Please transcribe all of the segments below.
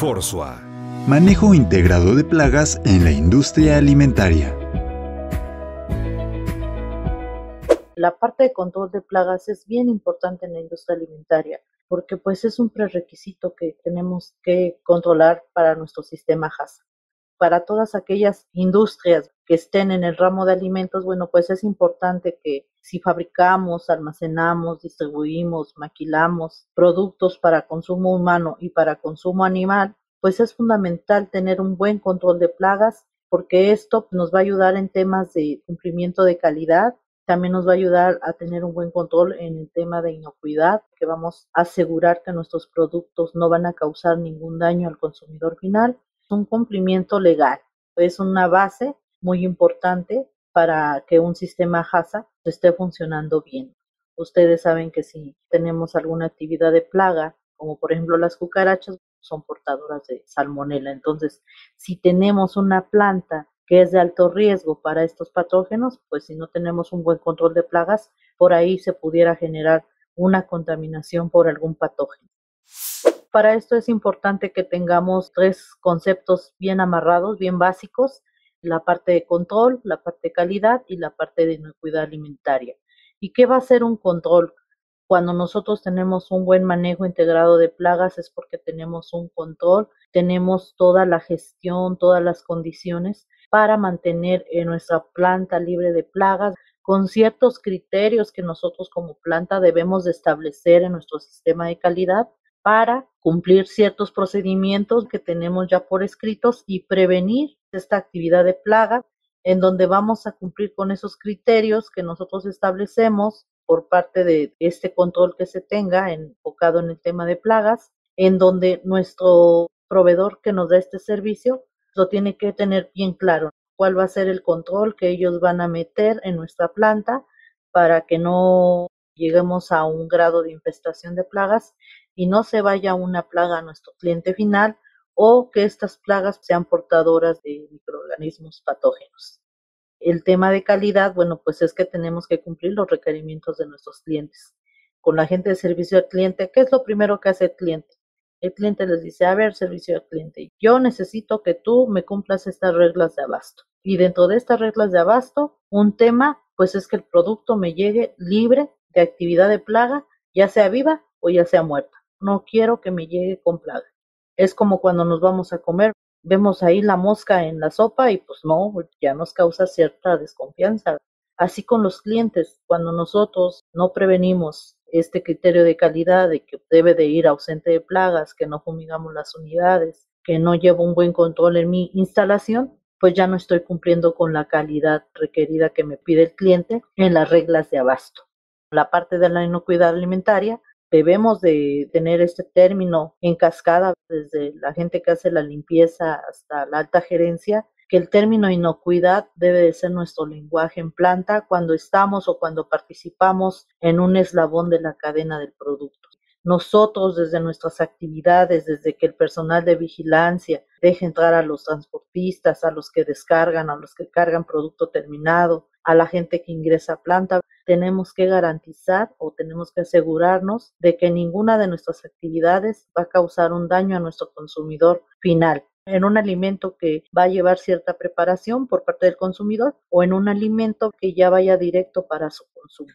Forsua. Manejo integrado de plagas en la industria alimentaria. La parte de control de plagas es bien importante en la industria alimentaria porque pues es un prerequisito que tenemos que controlar para nuestro sistema HASA. Para todas aquellas industrias que estén en el ramo de alimentos, bueno, pues es importante que si fabricamos, almacenamos, distribuimos, maquilamos productos para consumo humano y para consumo animal, pues es fundamental tener un buen control de plagas porque esto nos va a ayudar en temas de cumplimiento de calidad, también nos va a ayudar a tener un buen control en el tema de inocuidad, que vamos a asegurar que nuestros productos no van a causar ningún daño al consumidor final. Un cumplimiento legal, es una base muy importante para que un sistema HASA esté funcionando bien. Ustedes saben que si tenemos alguna actividad de plaga, como por ejemplo las cucarachas, son portadoras de salmonela. Entonces, si tenemos una planta que es de alto riesgo para estos patógenos, pues si no tenemos un buen control de plagas, por ahí se pudiera generar una contaminación por algún patógeno. Para esto es importante que tengamos tres conceptos bien amarrados, bien básicos, la parte de control, la parte de calidad y la parte de inocuidad alimentaria. ¿Y qué va a ser un control? Cuando nosotros tenemos un buen manejo integrado de plagas es porque tenemos un control, tenemos toda la gestión, todas las condiciones para mantener nuestra planta libre de plagas con ciertos criterios que nosotros como planta debemos de establecer en nuestro sistema de calidad para cumplir ciertos procedimientos que tenemos ya por escritos y prevenir esta actividad de plaga en donde vamos a cumplir con esos criterios que nosotros establecemos por parte de este control que se tenga enfocado en el tema de plagas, en donde nuestro proveedor que nos da este servicio lo tiene que tener bien claro cuál va a ser el control que ellos van a meter en nuestra planta para que no lleguemos a un grado de infestación de plagas y no se vaya una plaga a nuestro cliente final o que estas plagas sean portadoras de microorganismos patógenos. El tema de calidad, bueno, pues es que tenemos que cumplir los requerimientos de nuestros clientes. Con la gente de servicio al cliente, ¿qué es lo primero que hace el cliente? el cliente les dice, a ver, servicio al cliente, yo necesito que tú me cumplas estas reglas de abasto. Y dentro de estas reglas de abasto, un tema, pues es que el producto me llegue libre de actividad de plaga, ya sea viva o ya sea muerta. No quiero que me llegue con plaga. Es como cuando nos vamos a comer, vemos ahí la mosca en la sopa y pues no, ya nos causa cierta desconfianza. Así con los clientes, cuando nosotros no prevenimos este criterio de calidad de que debe de ir ausente de plagas, que no fumigamos las unidades, que no llevo un buen control en mi instalación, pues ya no estoy cumpliendo con la calidad requerida que me pide el cliente en las reglas de abasto. La parte de la inocuidad alimentaria, debemos de tener este término en cascada desde la gente que hace la limpieza hasta la alta gerencia, que el término inocuidad debe de ser nuestro lenguaje en planta cuando estamos o cuando participamos en un eslabón de la cadena del producto. Nosotros desde nuestras actividades, desde que el personal de vigilancia deje entrar a los transportistas, a los que descargan, a los que cargan producto terminado, a la gente que ingresa a planta, tenemos que garantizar o tenemos que asegurarnos de que ninguna de nuestras actividades va a causar un daño a nuestro consumidor final en un alimento que va a llevar cierta preparación por parte del consumidor o en un alimento que ya vaya directo para su consumo.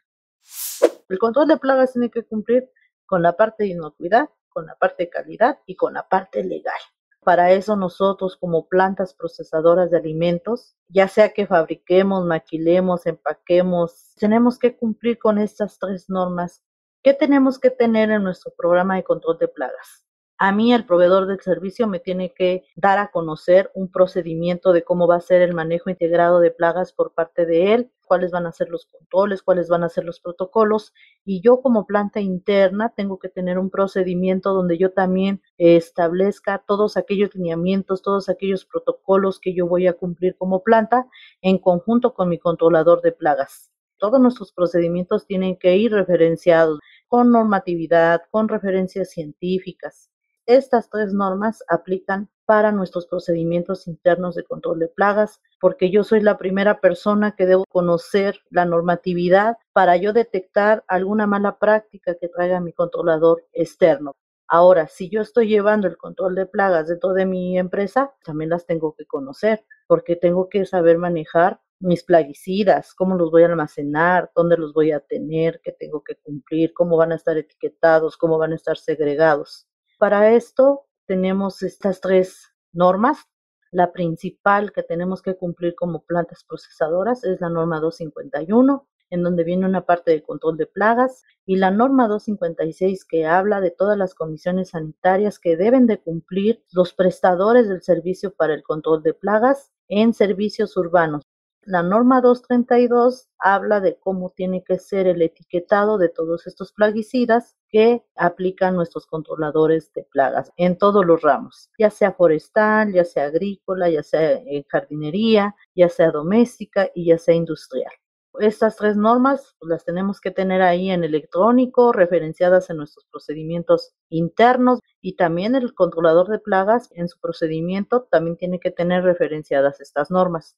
El control de plagas tiene que cumplir con la parte de inocuidad, con la parte de calidad y con la parte legal. Para eso nosotros como plantas procesadoras de alimentos, ya sea que fabriquemos, maquilemos, empaquemos, tenemos que cumplir con estas tres normas. ¿Qué tenemos que tener en nuestro programa de control de plagas? A mí el proveedor del servicio me tiene que dar a conocer un procedimiento de cómo va a ser el manejo integrado de plagas por parte de él, cuáles van a ser los controles, cuáles van a ser los protocolos. Y yo como planta interna tengo que tener un procedimiento donde yo también establezca todos aquellos lineamientos, todos aquellos protocolos que yo voy a cumplir como planta en conjunto con mi controlador de plagas. Todos nuestros procedimientos tienen que ir referenciados con normatividad, con referencias científicas. Estas tres normas aplican para nuestros procedimientos internos de control de plagas, porque yo soy la primera persona que debo conocer la normatividad para yo detectar alguna mala práctica que traiga mi controlador externo. Ahora, si yo estoy llevando el control de plagas dentro de mi empresa, también las tengo que conocer, porque tengo que saber manejar mis plaguicidas, cómo los voy a almacenar, dónde los voy a tener, qué tengo que cumplir, cómo van a estar etiquetados, cómo van a estar segregados. Para esto tenemos estas tres normas. La principal que tenemos que cumplir como plantas procesadoras es la norma 251, en donde viene una parte de control de plagas, y la norma 256 que habla de todas las comisiones sanitarias que deben de cumplir los prestadores del servicio para el control de plagas en servicios urbanos. La norma 232 habla de cómo tiene que ser el etiquetado de todos estos plaguicidas que aplican nuestros controladores de plagas en todos los ramos, ya sea forestal, ya sea agrícola, ya sea en jardinería, ya sea doméstica y ya sea industrial. Estas tres normas pues, las tenemos que tener ahí en electrónico, referenciadas en nuestros procedimientos internos y también el controlador de plagas en su procedimiento también tiene que tener referenciadas estas normas.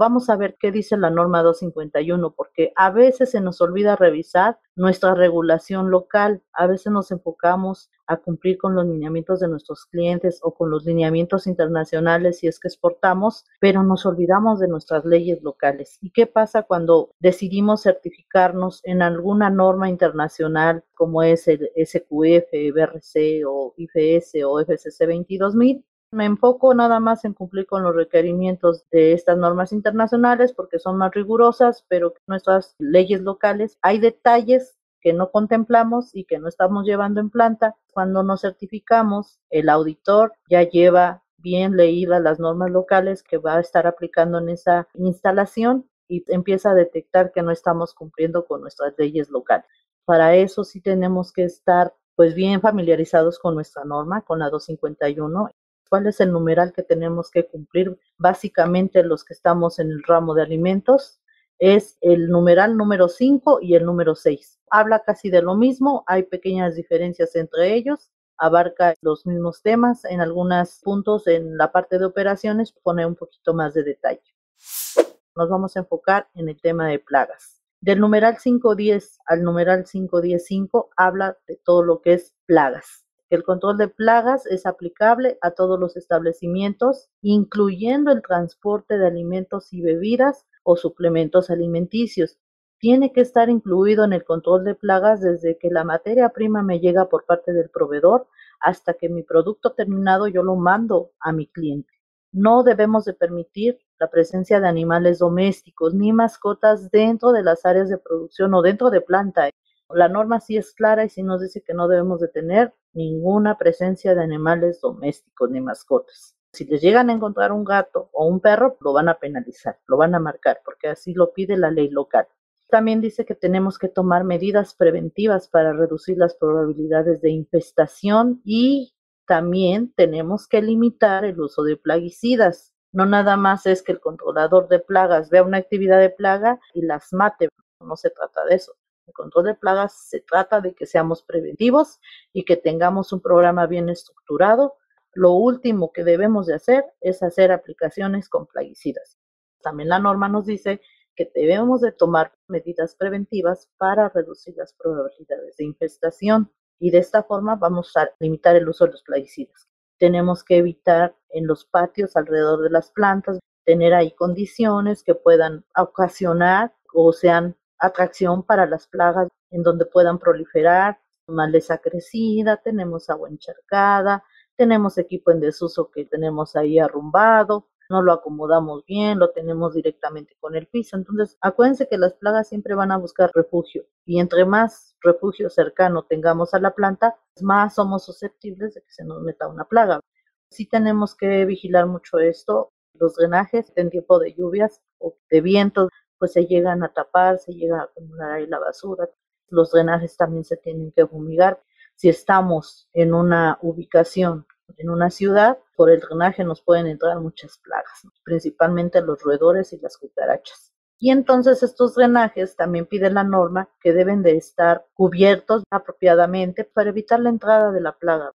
Vamos a ver qué dice la norma 251, porque a veces se nos olvida revisar nuestra regulación local, a veces nos enfocamos a cumplir con los lineamientos de nuestros clientes o con los lineamientos internacionales si es que exportamos, pero nos olvidamos de nuestras leyes locales. ¿Y qué pasa cuando decidimos certificarnos en alguna norma internacional como es el SQF, BRC o IFS o FCC 22000? Me enfoco nada más en cumplir con los requerimientos de estas normas internacionales porque son más rigurosas, pero nuestras leyes locales hay detalles que no contemplamos y que no estamos llevando en planta. Cuando nos certificamos, el auditor ya lleva bien leídas las normas locales que va a estar aplicando en esa instalación y empieza a detectar que no estamos cumpliendo con nuestras leyes locales. Para eso sí tenemos que estar pues bien familiarizados con nuestra norma, con la 251 cuál es el numeral que tenemos que cumplir. Básicamente los que estamos en el ramo de alimentos es el numeral número 5 y el número 6. Habla casi de lo mismo, hay pequeñas diferencias entre ellos, abarca los mismos temas, en algunos puntos en la parte de operaciones pone un poquito más de detalle. Nos vamos a enfocar en el tema de plagas. Del numeral 510 al numeral 515 habla de todo lo que es plagas. El control de plagas es aplicable a todos los establecimientos, incluyendo el transporte de alimentos y bebidas o suplementos alimenticios. Tiene que estar incluido en el control de plagas desde que la materia prima me llega por parte del proveedor hasta que mi producto terminado yo lo mando a mi cliente. No debemos de permitir la presencia de animales domésticos ni mascotas dentro de las áreas de producción o dentro de planta. La norma sí es clara y sí nos dice que no debemos de tener ninguna presencia de animales domésticos ni mascotas. Si les llegan a encontrar un gato o un perro, lo van a penalizar, lo van a marcar, porque así lo pide la ley local. También dice que tenemos que tomar medidas preventivas para reducir las probabilidades de infestación y también tenemos que limitar el uso de plaguicidas. No nada más es que el controlador de plagas vea una actividad de plaga y las mate, no se trata de eso control de plagas se trata de que seamos preventivos y que tengamos un programa bien estructurado. Lo último que debemos de hacer es hacer aplicaciones con plaguicidas. También la norma nos dice que debemos de tomar medidas preventivas para reducir las probabilidades de infestación y de esta forma vamos a limitar el uso de los plaguicidas. Tenemos que evitar en los patios alrededor de las plantas tener ahí condiciones que puedan ocasionar o sean atracción para las plagas en donde puedan proliferar, maleza crecida, tenemos agua encharcada, tenemos equipo en desuso que tenemos ahí arrumbado, no lo acomodamos bien, lo tenemos directamente con el piso. Entonces, acuérdense que las plagas siempre van a buscar refugio y entre más refugio cercano tengamos a la planta, más somos susceptibles de que se nos meta una plaga. Sí tenemos que vigilar mucho esto, los drenajes en tiempo de lluvias o de vientos pues se llegan a tapar, se llega a acumular ahí la basura. Los drenajes también se tienen que fumigar. Si estamos en una ubicación, en una ciudad, por el drenaje nos pueden entrar muchas plagas, principalmente los roedores y las cucarachas. Y entonces estos drenajes también piden la norma que deben de estar cubiertos apropiadamente para evitar la entrada de la plaga.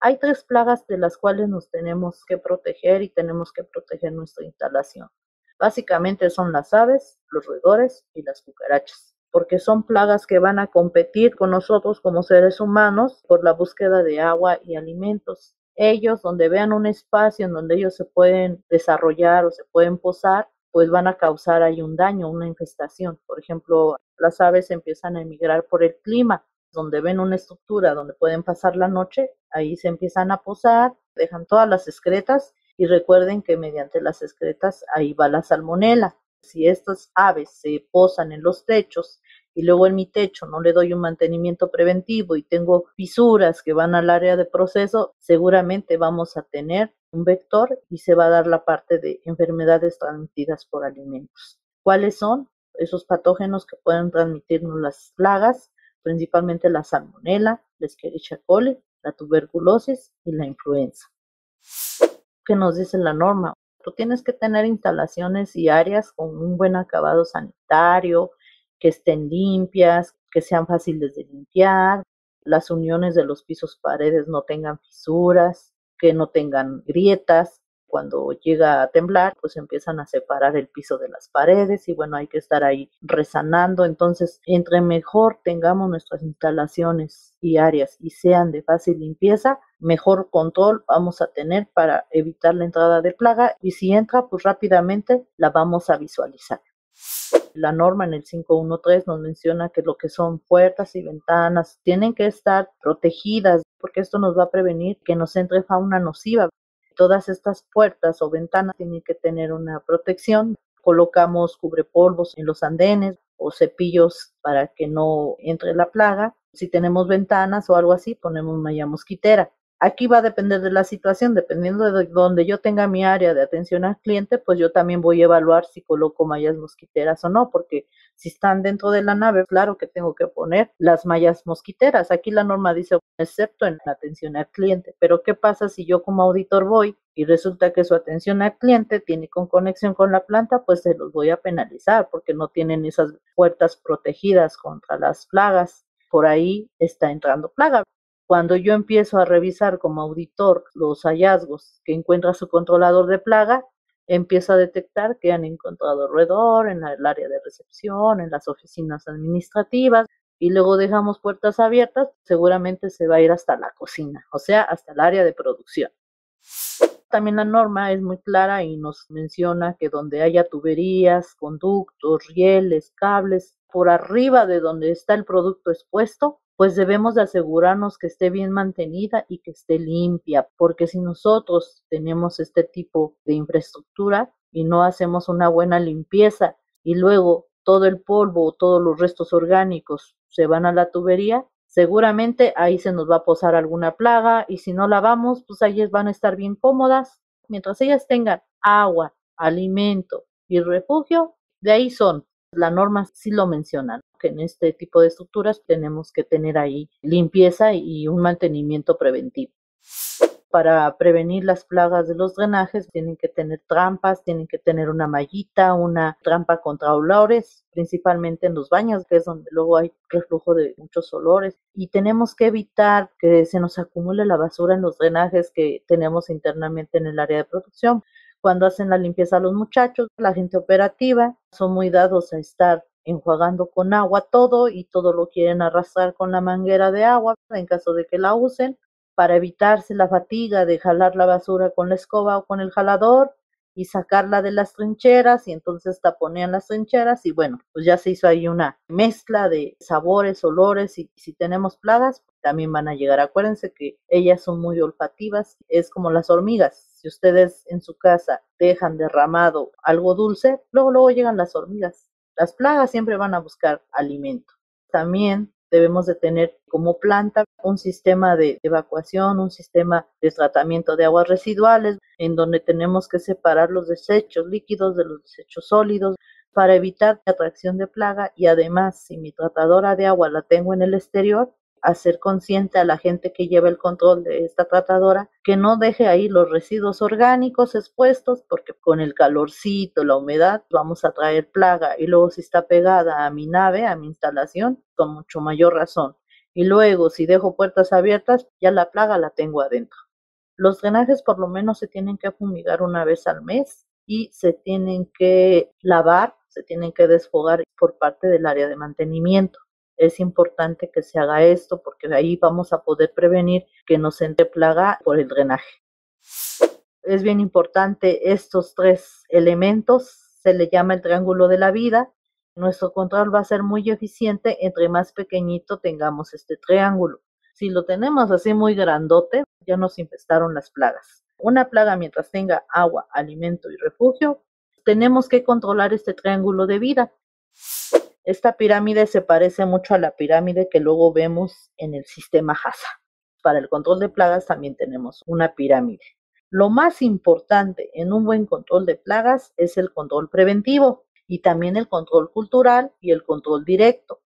Hay tres plagas de las cuales nos tenemos que proteger y tenemos que proteger nuestra instalación. Básicamente son las aves, los roedores y las cucarachas. porque son plagas que van a competir con nosotros como seres humanos por la búsqueda de agua y alimentos. Ellos, donde vean un espacio en donde ellos se pueden desarrollar o se pueden posar, pues van a causar ahí un daño, una infestación. Por ejemplo, las aves empiezan a emigrar por el clima, donde ven una estructura donde pueden pasar la noche, ahí se empiezan a posar, dejan todas las excretas y recuerden que mediante las excretas ahí va la salmonela. Si estas aves se posan en los techos y luego en mi techo no le doy un mantenimiento preventivo y tengo fisuras que van al área de proceso, seguramente vamos a tener un vector y se va a dar la parte de enfermedades transmitidas por alimentos. ¿Cuáles son? Esos patógenos que pueden transmitirnos las plagas, principalmente la salmonela, la Escherichia coli, la tuberculosis y la influenza. ¿Qué nos dice la norma? Tú tienes que tener instalaciones y áreas con un buen acabado sanitario, que estén limpias, que sean fáciles de limpiar, las uniones de los pisos paredes no tengan fisuras, que no tengan grietas. Cuando llega a temblar, pues empiezan a separar el piso de las paredes y bueno, hay que estar ahí resanando. Entonces, entre mejor tengamos nuestras instalaciones y áreas y sean de fácil limpieza, mejor control vamos a tener para evitar la entrada de plaga y si entra, pues rápidamente la vamos a visualizar. La norma en el 513 nos menciona que lo que son puertas y ventanas tienen que estar protegidas porque esto nos va a prevenir que nos entre fauna nociva. Todas estas puertas o ventanas tienen que tener una protección. Colocamos cubrepolvos en los andenes o cepillos para que no entre la plaga. Si tenemos ventanas o algo así, ponemos malla mosquitera. Aquí va a depender de la situación, dependiendo de donde yo tenga mi área de atención al cliente, pues yo también voy a evaluar si coloco mallas mosquiteras o no, porque si están dentro de la nave, claro que tengo que poner las mallas mosquiteras. Aquí la norma dice, excepto en la atención al cliente, pero ¿qué pasa si yo como auditor voy y resulta que su atención al cliente tiene con conexión con la planta, pues se los voy a penalizar porque no tienen esas puertas protegidas contra las plagas. Por ahí está entrando plaga. Cuando yo empiezo a revisar como auditor los hallazgos que encuentra su controlador de plaga, empiezo a detectar que han encontrado roedor en el área de recepción, en las oficinas administrativas, y luego dejamos puertas abiertas, seguramente se va a ir hasta la cocina, o sea, hasta el área de producción. También la norma es muy clara y nos menciona que donde haya tuberías, conductos, rieles, cables, por arriba de donde está el producto expuesto, pues debemos de asegurarnos que esté bien mantenida y que esté limpia, porque si nosotros tenemos este tipo de infraestructura y no hacemos una buena limpieza y luego todo el polvo o todos los restos orgánicos se van a la tubería, seguramente ahí se nos va a posar alguna plaga y si no lavamos, pues ellas van a estar bien cómodas. Mientras ellas tengan agua, alimento y refugio, de ahí son. La norma sí lo mencionan en este tipo de estructuras tenemos que tener ahí limpieza y un mantenimiento preventivo. Para prevenir las plagas de los drenajes tienen que tener trampas, tienen que tener una mallita, una trampa contra olores, principalmente en los baños, que es donde luego hay reflujo de muchos olores. Y tenemos que evitar que se nos acumule la basura en los drenajes que tenemos internamente en el área de producción cuando hacen la limpieza los muchachos, la gente operativa, son muy dados a estar enjuagando con agua todo y todo lo quieren arrastrar con la manguera de agua en caso de que la usen para evitarse la fatiga de jalar la basura con la escoba o con el jalador y sacarla de las trincheras y entonces taponean las trincheras y bueno, pues ya se hizo ahí una mezcla de sabores, olores y si tenemos plagas también van a llegar. Acuérdense que ellas son muy olfativas, es como las hormigas. Si ustedes en su casa dejan derramado algo dulce, luego luego llegan las hormigas las plagas siempre van a buscar alimento. También debemos de tener como planta un sistema de evacuación, un sistema de tratamiento de aguas residuales, en donde tenemos que separar los desechos líquidos de los desechos sólidos para evitar la atracción de plaga y además si mi tratadora de agua la tengo en el exterior, hacer consciente a la gente que lleva el control de esta tratadora que no deje ahí los residuos orgánicos expuestos porque con el calorcito, la humedad, vamos a traer plaga y luego si está pegada a mi nave, a mi instalación, con mucho mayor razón. Y luego si dejo puertas abiertas, ya la plaga la tengo adentro. Los drenajes por lo menos se tienen que fumigar una vez al mes y se tienen que lavar se tienen que desfogar por parte del área de mantenimiento. Es importante que se haga esto porque ahí vamos a poder prevenir que nos entre plaga por el drenaje. Es bien importante estos tres elementos, se le llama el triángulo de la vida. Nuestro control va a ser muy eficiente entre más pequeñito tengamos este triángulo. Si lo tenemos así muy grandote, ya nos infestaron las plagas. Una plaga mientras tenga agua, alimento y refugio, tenemos que controlar este triángulo de vida. Esta pirámide se parece mucho a la pirámide que luego vemos en el sistema HASA. Para el control de plagas también tenemos una pirámide. Lo más importante en un buen control de plagas es el control preventivo y también el control cultural y el control directo.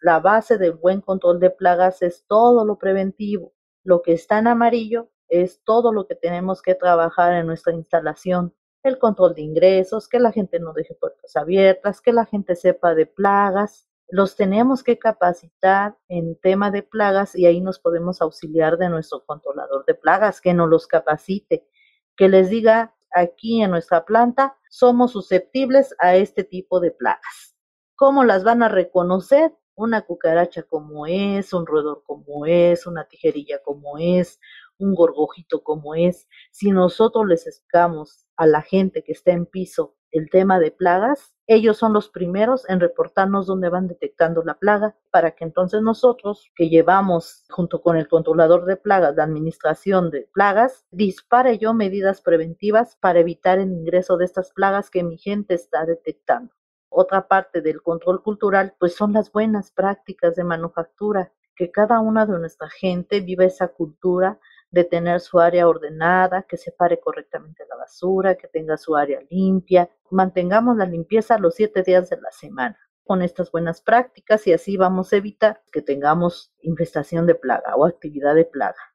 La base del buen control de plagas es todo lo preventivo. Lo que está en amarillo es todo lo que tenemos que trabajar en nuestra instalación. El control de ingresos, que la gente no deje puertas abiertas, que la gente sepa de plagas. Los tenemos que capacitar en tema de plagas y ahí nos podemos auxiliar de nuestro controlador de plagas, que nos los capacite, que les diga aquí en nuestra planta somos susceptibles a este tipo de plagas. ¿Cómo las van a reconocer? una cucaracha como es, un roedor como es, una tijerilla como es, un gorgojito como es. Si nosotros les explicamos a la gente que está en piso el tema de plagas, ellos son los primeros en reportarnos dónde van detectando la plaga para que entonces nosotros, que llevamos junto con el controlador de plagas, la administración de plagas, dispare yo medidas preventivas para evitar el ingreso de estas plagas que mi gente está detectando otra parte del control cultural, pues son las buenas prácticas de manufactura, que cada una de nuestra gente viva esa cultura de tener su área ordenada, que separe correctamente la basura, que tenga su área limpia. Mantengamos la limpieza los siete días de la semana con estas buenas prácticas y así vamos a evitar que tengamos infestación de plaga o actividad de plaga.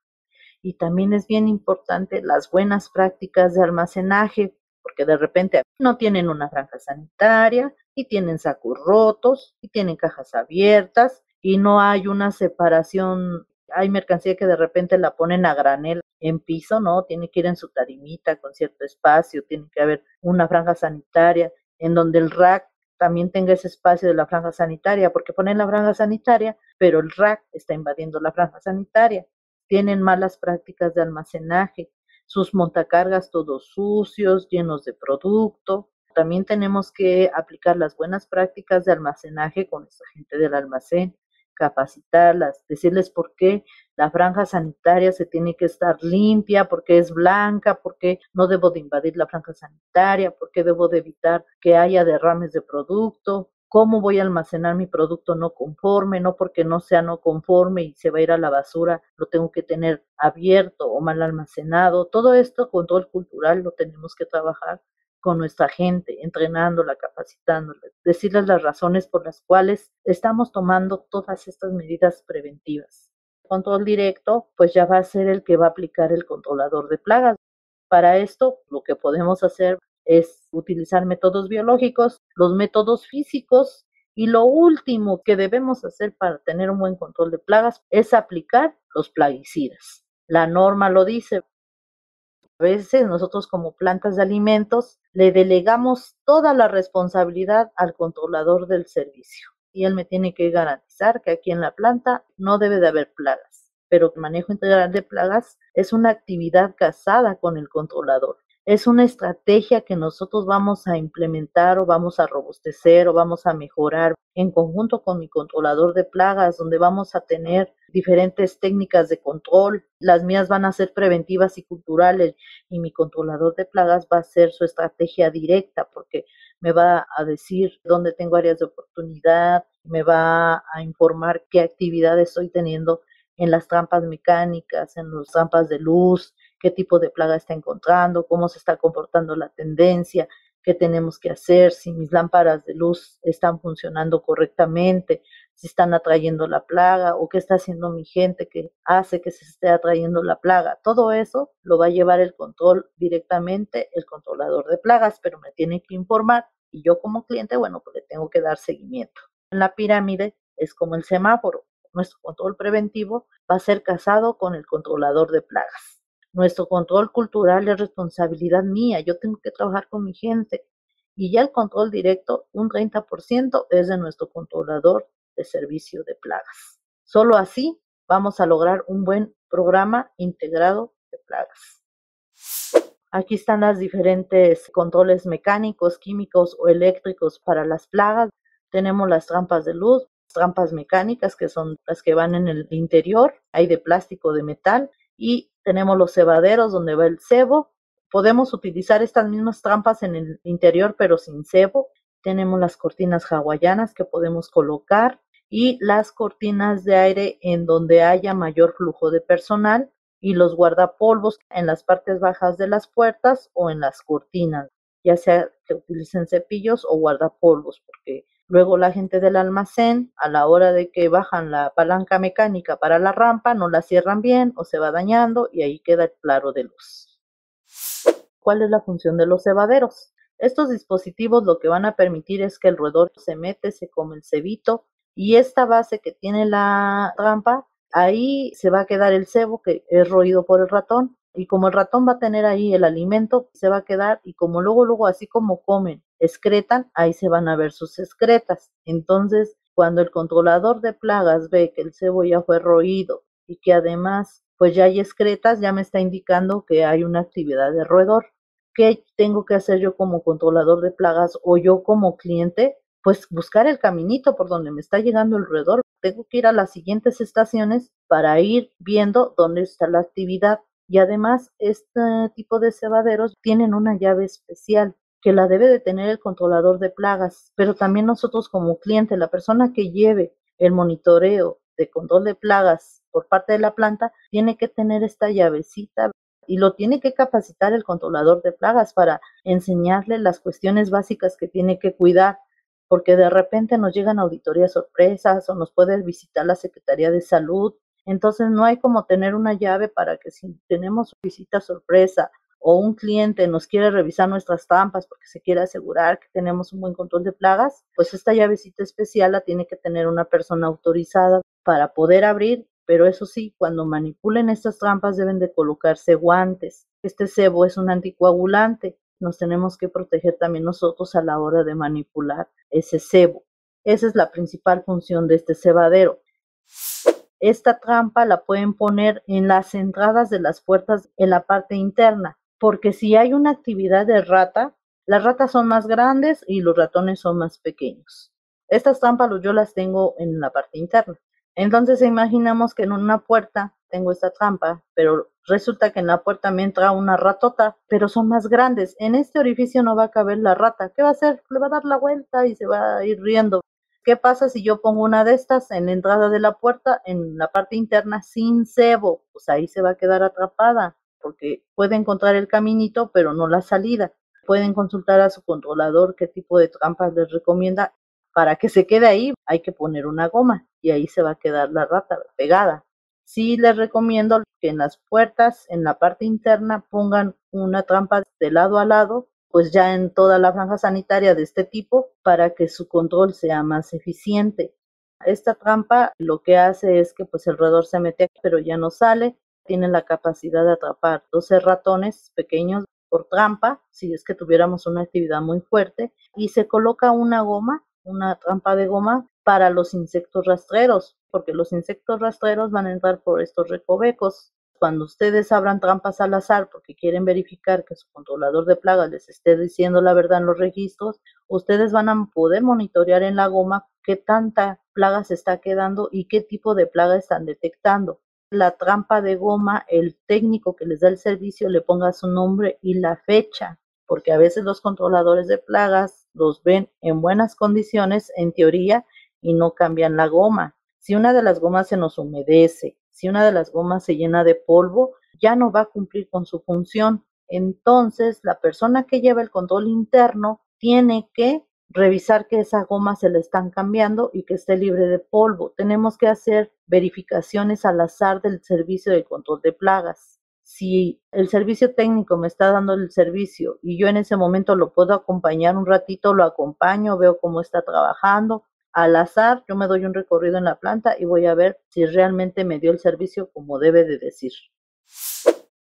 Y también es bien importante las buenas prácticas de almacenaje, porque de repente no tienen una franja sanitaria, y tienen sacos rotos y tienen cajas abiertas y no hay una separación. Hay mercancía que de repente la ponen a granel en piso, ¿no? Tiene que ir en su tarimita con cierto espacio, tiene que haber una franja sanitaria en donde el rack también tenga ese espacio de la franja sanitaria, porque ponen la franja sanitaria, pero el rack está invadiendo la franja sanitaria. Tienen malas prácticas de almacenaje, sus montacargas todos sucios, llenos de producto, también tenemos que aplicar las buenas prácticas de almacenaje con nuestra gente del almacén, capacitarlas, decirles por qué la franja sanitaria se tiene que estar limpia, porque es blanca, porque no debo de invadir la franja sanitaria, porque debo de evitar que haya derrames de producto, cómo voy a almacenar mi producto no conforme, no porque no sea no conforme y se va a ir a la basura, lo tengo que tener abierto o mal almacenado. Todo esto, control cultural, lo tenemos que trabajar con nuestra gente, entrenándola, capacitándola, decirles las razones por las cuales estamos tomando todas estas medidas preventivas. control directo, pues ya va a ser el que va a aplicar el controlador de plagas. Para esto, lo que podemos hacer es utilizar métodos biológicos, los métodos físicos y lo último que debemos hacer para tener un buen control de plagas es aplicar los plaguicidas. La norma lo dice, veces nosotros como plantas de alimentos le delegamos toda la responsabilidad al controlador del servicio y él me tiene que garantizar que aquí en la planta no debe de haber plagas. Pero el manejo integral de plagas es una actividad casada con el controlador es una estrategia que nosotros vamos a implementar o vamos a robustecer o vamos a mejorar en conjunto con mi controlador de plagas, donde vamos a tener diferentes técnicas de control. Las mías van a ser preventivas y culturales y mi controlador de plagas va a ser su estrategia directa porque me va a decir dónde tengo áreas de oportunidad, me va a informar qué actividades estoy teniendo en las trampas mecánicas, en las trampas de luz, qué tipo de plaga está encontrando, cómo se está comportando la tendencia, qué tenemos que hacer, si mis lámparas de luz están funcionando correctamente, si están atrayendo la plaga o qué está haciendo mi gente que hace que se esté atrayendo la plaga. Todo eso lo va a llevar el control directamente el controlador de plagas, pero me tiene que informar y yo como cliente, bueno, pues le tengo que dar seguimiento. En la pirámide es como el semáforo. Nuestro control preventivo va a ser casado con el controlador de plagas. Nuestro control cultural es responsabilidad mía, yo tengo que trabajar con mi gente y ya el control directo, un 30% es de nuestro controlador de servicio de plagas. Solo así vamos a lograr un buen programa integrado de plagas. Aquí están las diferentes controles mecánicos, químicos o eléctricos para las plagas. Tenemos las trampas de luz, trampas mecánicas que son las que van en el interior, hay de plástico, de metal y tenemos los cebaderos donde va el cebo. Podemos utilizar estas mismas trampas en el interior pero sin cebo. Tenemos las cortinas hawaianas que podemos colocar y las cortinas de aire en donde haya mayor flujo de personal y los guardapolvos en las partes bajas de las puertas o en las cortinas, ya sea que utilicen cepillos o guardapolvos, porque luego la gente del almacén, a la hora de que bajan la palanca mecánica para la rampa, no la cierran bien o se va dañando y ahí queda el claro de luz. ¿Cuál es la función de los cebaderos? Estos dispositivos lo que van a permitir es que el roedor se mete, se come el cebito y esta base que tiene la rampa, ahí se va a quedar el cebo que es roído por el ratón y como el ratón va a tener ahí el alimento, se va a quedar y como luego, luego, así como comen, excretan, ahí se van a ver sus excretas. Entonces, cuando el controlador de plagas ve que el cebo ya fue roído y que además pues ya hay excretas, ya me está indicando que hay una actividad de roedor. ¿Qué tengo que hacer yo como controlador de plagas o yo como cliente? pues buscar el caminito por donde me está llegando el roedor. Tengo que ir a las siguientes estaciones para ir viendo dónde está la actividad. Y además, este tipo de cebaderos tienen una llave especial que la debe de tener el controlador de plagas, pero también nosotros como cliente, la persona que lleve el monitoreo de control de plagas por parte de la planta, tiene que tener esta llavecita y lo tiene que capacitar el controlador de plagas para enseñarle las cuestiones básicas que tiene que cuidar porque de repente nos llegan auditorías sorpresas o nos puede visitar la Secretaría de Salud. Entonces no hay como tener una llave para que si tenemos visita sorpresa o un cliente nos quiere revisar nuestras trampas porque se quiere asegurar que tenemos un buen control de plagas, pues esta llavecita especial la tiene que tener una persona autorizada para poder abrir, pero eso sí, cuando manipulen estas trampas deben de colocarse guantes. Este cebo es un anticoagulante, nos tenemos que proteger también nosotros a la hora de manipular ese cebo. Esa es la principal función de este cebadero. Esta trampa la pueden poner en las entradas de las puertas en la parte interna, porque si hay una actividad de rata, las ratas son más grandes y los ratones son más pequeños. Estas trampas yo las tengo en la parte interna. Entonces imaginamos que en una puerta tengo esta trampa, pero resulta que en la puerta me entra una ratota, pero son más grandes. En este orificio no va a caber la rata. ¿Qué va a hacer? Le va a dar la vuelta y se va a ir riendo. ¿Qué pasa si yo pongo una de estas en la entrada de la puerta, en la parte interna, sin cebo? Pues ahí se va a quedar atrapada, porque puede encontrar el caminito, pero no la salida. Pueden consultar a su controlador qué tipo de trampas les recomienda. Para que se quede ahí, hay que poner una goma y ahí se va a quedar la rata pegada. Sí les recomiendo que en las puertas, en la parte interna, pongan una trampa de lado a lado, pues ya en toda la franja sanitaria de este tipo, para que su control sea más eficiente. Esta trampa lo que hace es que pues el roedor se mete, pero ya no sale, tiene la capacidad de atrapar 12 ratones pequeños por trampa, si es que tuviéramos una actividad muy fuerte, y se coloca una goma, una trampa de goma para los insectos rastreros, porque los insectos rastreros van a entrar por estos recovecos. Cuando ustedes abran trampas al azar porque quieren verificar que su controlador de plagas les esté diciendo la verdad en los registros, ustedes van a poder monitorear en la goma qué tanta plaga se está quedando y qué tipo de plaga están detectando. La trampa de goma, el técnico que les da el servicio le ponga su nombre y la fecha, porque a veces los controladores de plagas los ven en buenas condiciones, en teoría, y no cambian la goma. Si una de las gomas se nos humedece, si una de las gomas se llena de polvo, ya no va a cumplir con su función. Entonces, la persona que lleva el control interno tiene que revisar que esa goma se le están cambiando y que esté libre de polvo. Tenemos que hacer verificaciones al azar del servicio de control de plagas. Si el servicio técnico me está dando el servicio y yo en ese momento lo puedo acompañar un ratito, lo acompaño, veo cómo está trabajando, al azar, yo me doy un recorrido en la planta y voy a ver si realmente me dio el servicio como debe de decir.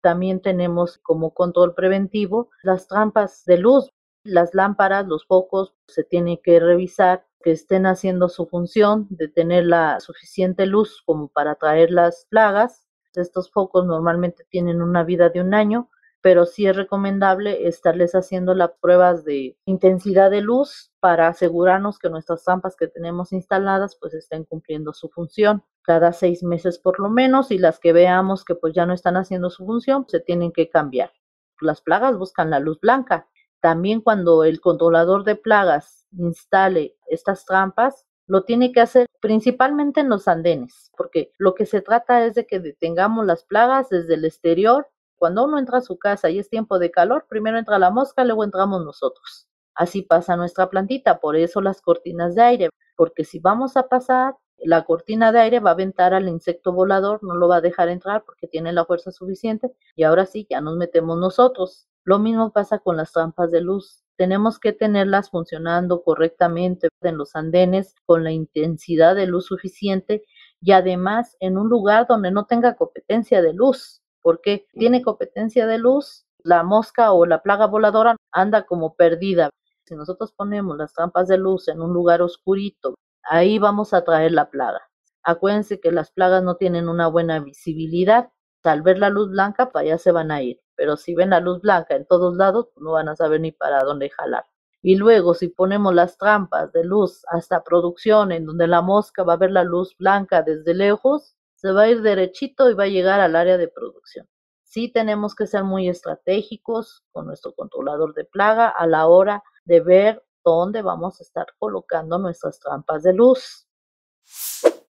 También tenemos como control preventivo las trampas de luz. Las lámparas, los focos, se tiene que revisar que estén haciendo su función de tener la suficiente luz como para atraer las plagas. Estos focos normalmente tienen una vida de un año, pero sí es recomendable estarles haciendo las pruebas de intensidad de luz para asegurarnos que nuestras trampas que tenemos instaladas pues estén cumpliendo su función cada seis meses por lo menos y las que veamos que pues ya no están haciendo su función se tienen que cambiar. Las plagas buscan la luz blanca. También cuando el controlador de plagas instale estas trampas, lo tiene que hacer principalmente en los andenes, porque lo que se trata es de que detengamos las plagas desde el exterior. Cuando uno entra a su casa y es tiempo de calor, primero entra la mosca, luego entramos nosotros. Así pasa nuestra plantita, por eso las cortinas de aire, porque si vamos a pasar, la cortina de aire va a aventar al insecto volador, no lo va a dejar entrar porque tiene la fuerza suficiente y ahora sí, ya nos metemos nosotros. Lo mismo pasa con las trampas de luz. Tenemos que tenerlas funcionando correctamente en los andenes con la intensidad de luz suficiente y además en un lugar donde no tenga competencia de luz, porque tiene competencia de luz, la mosca o la plaga voladora anda como perdida. Si nosotros ponemos las trampas de luz en un lugar oscurito, ahí vamos a traer la plaga. Acuérdense que las plagas no tienen una buena visibilidad. Al ver la luz blanca, para allá se van a ir. Pero si ven la luz blanca en todos lados, no van a saber ni para dónde jalar. Y luego, si ponemos las trampas de luz hasta producción, en donde la mosca va a ver la luz blanca desde lejos, se va a ir derechito y va a llegar al área de producción. Sí tenemos que ser muy estratégicos con nuestro controlador de plaga a la hora de ver dónde vamos a estar colocando nuestras trampas de luz.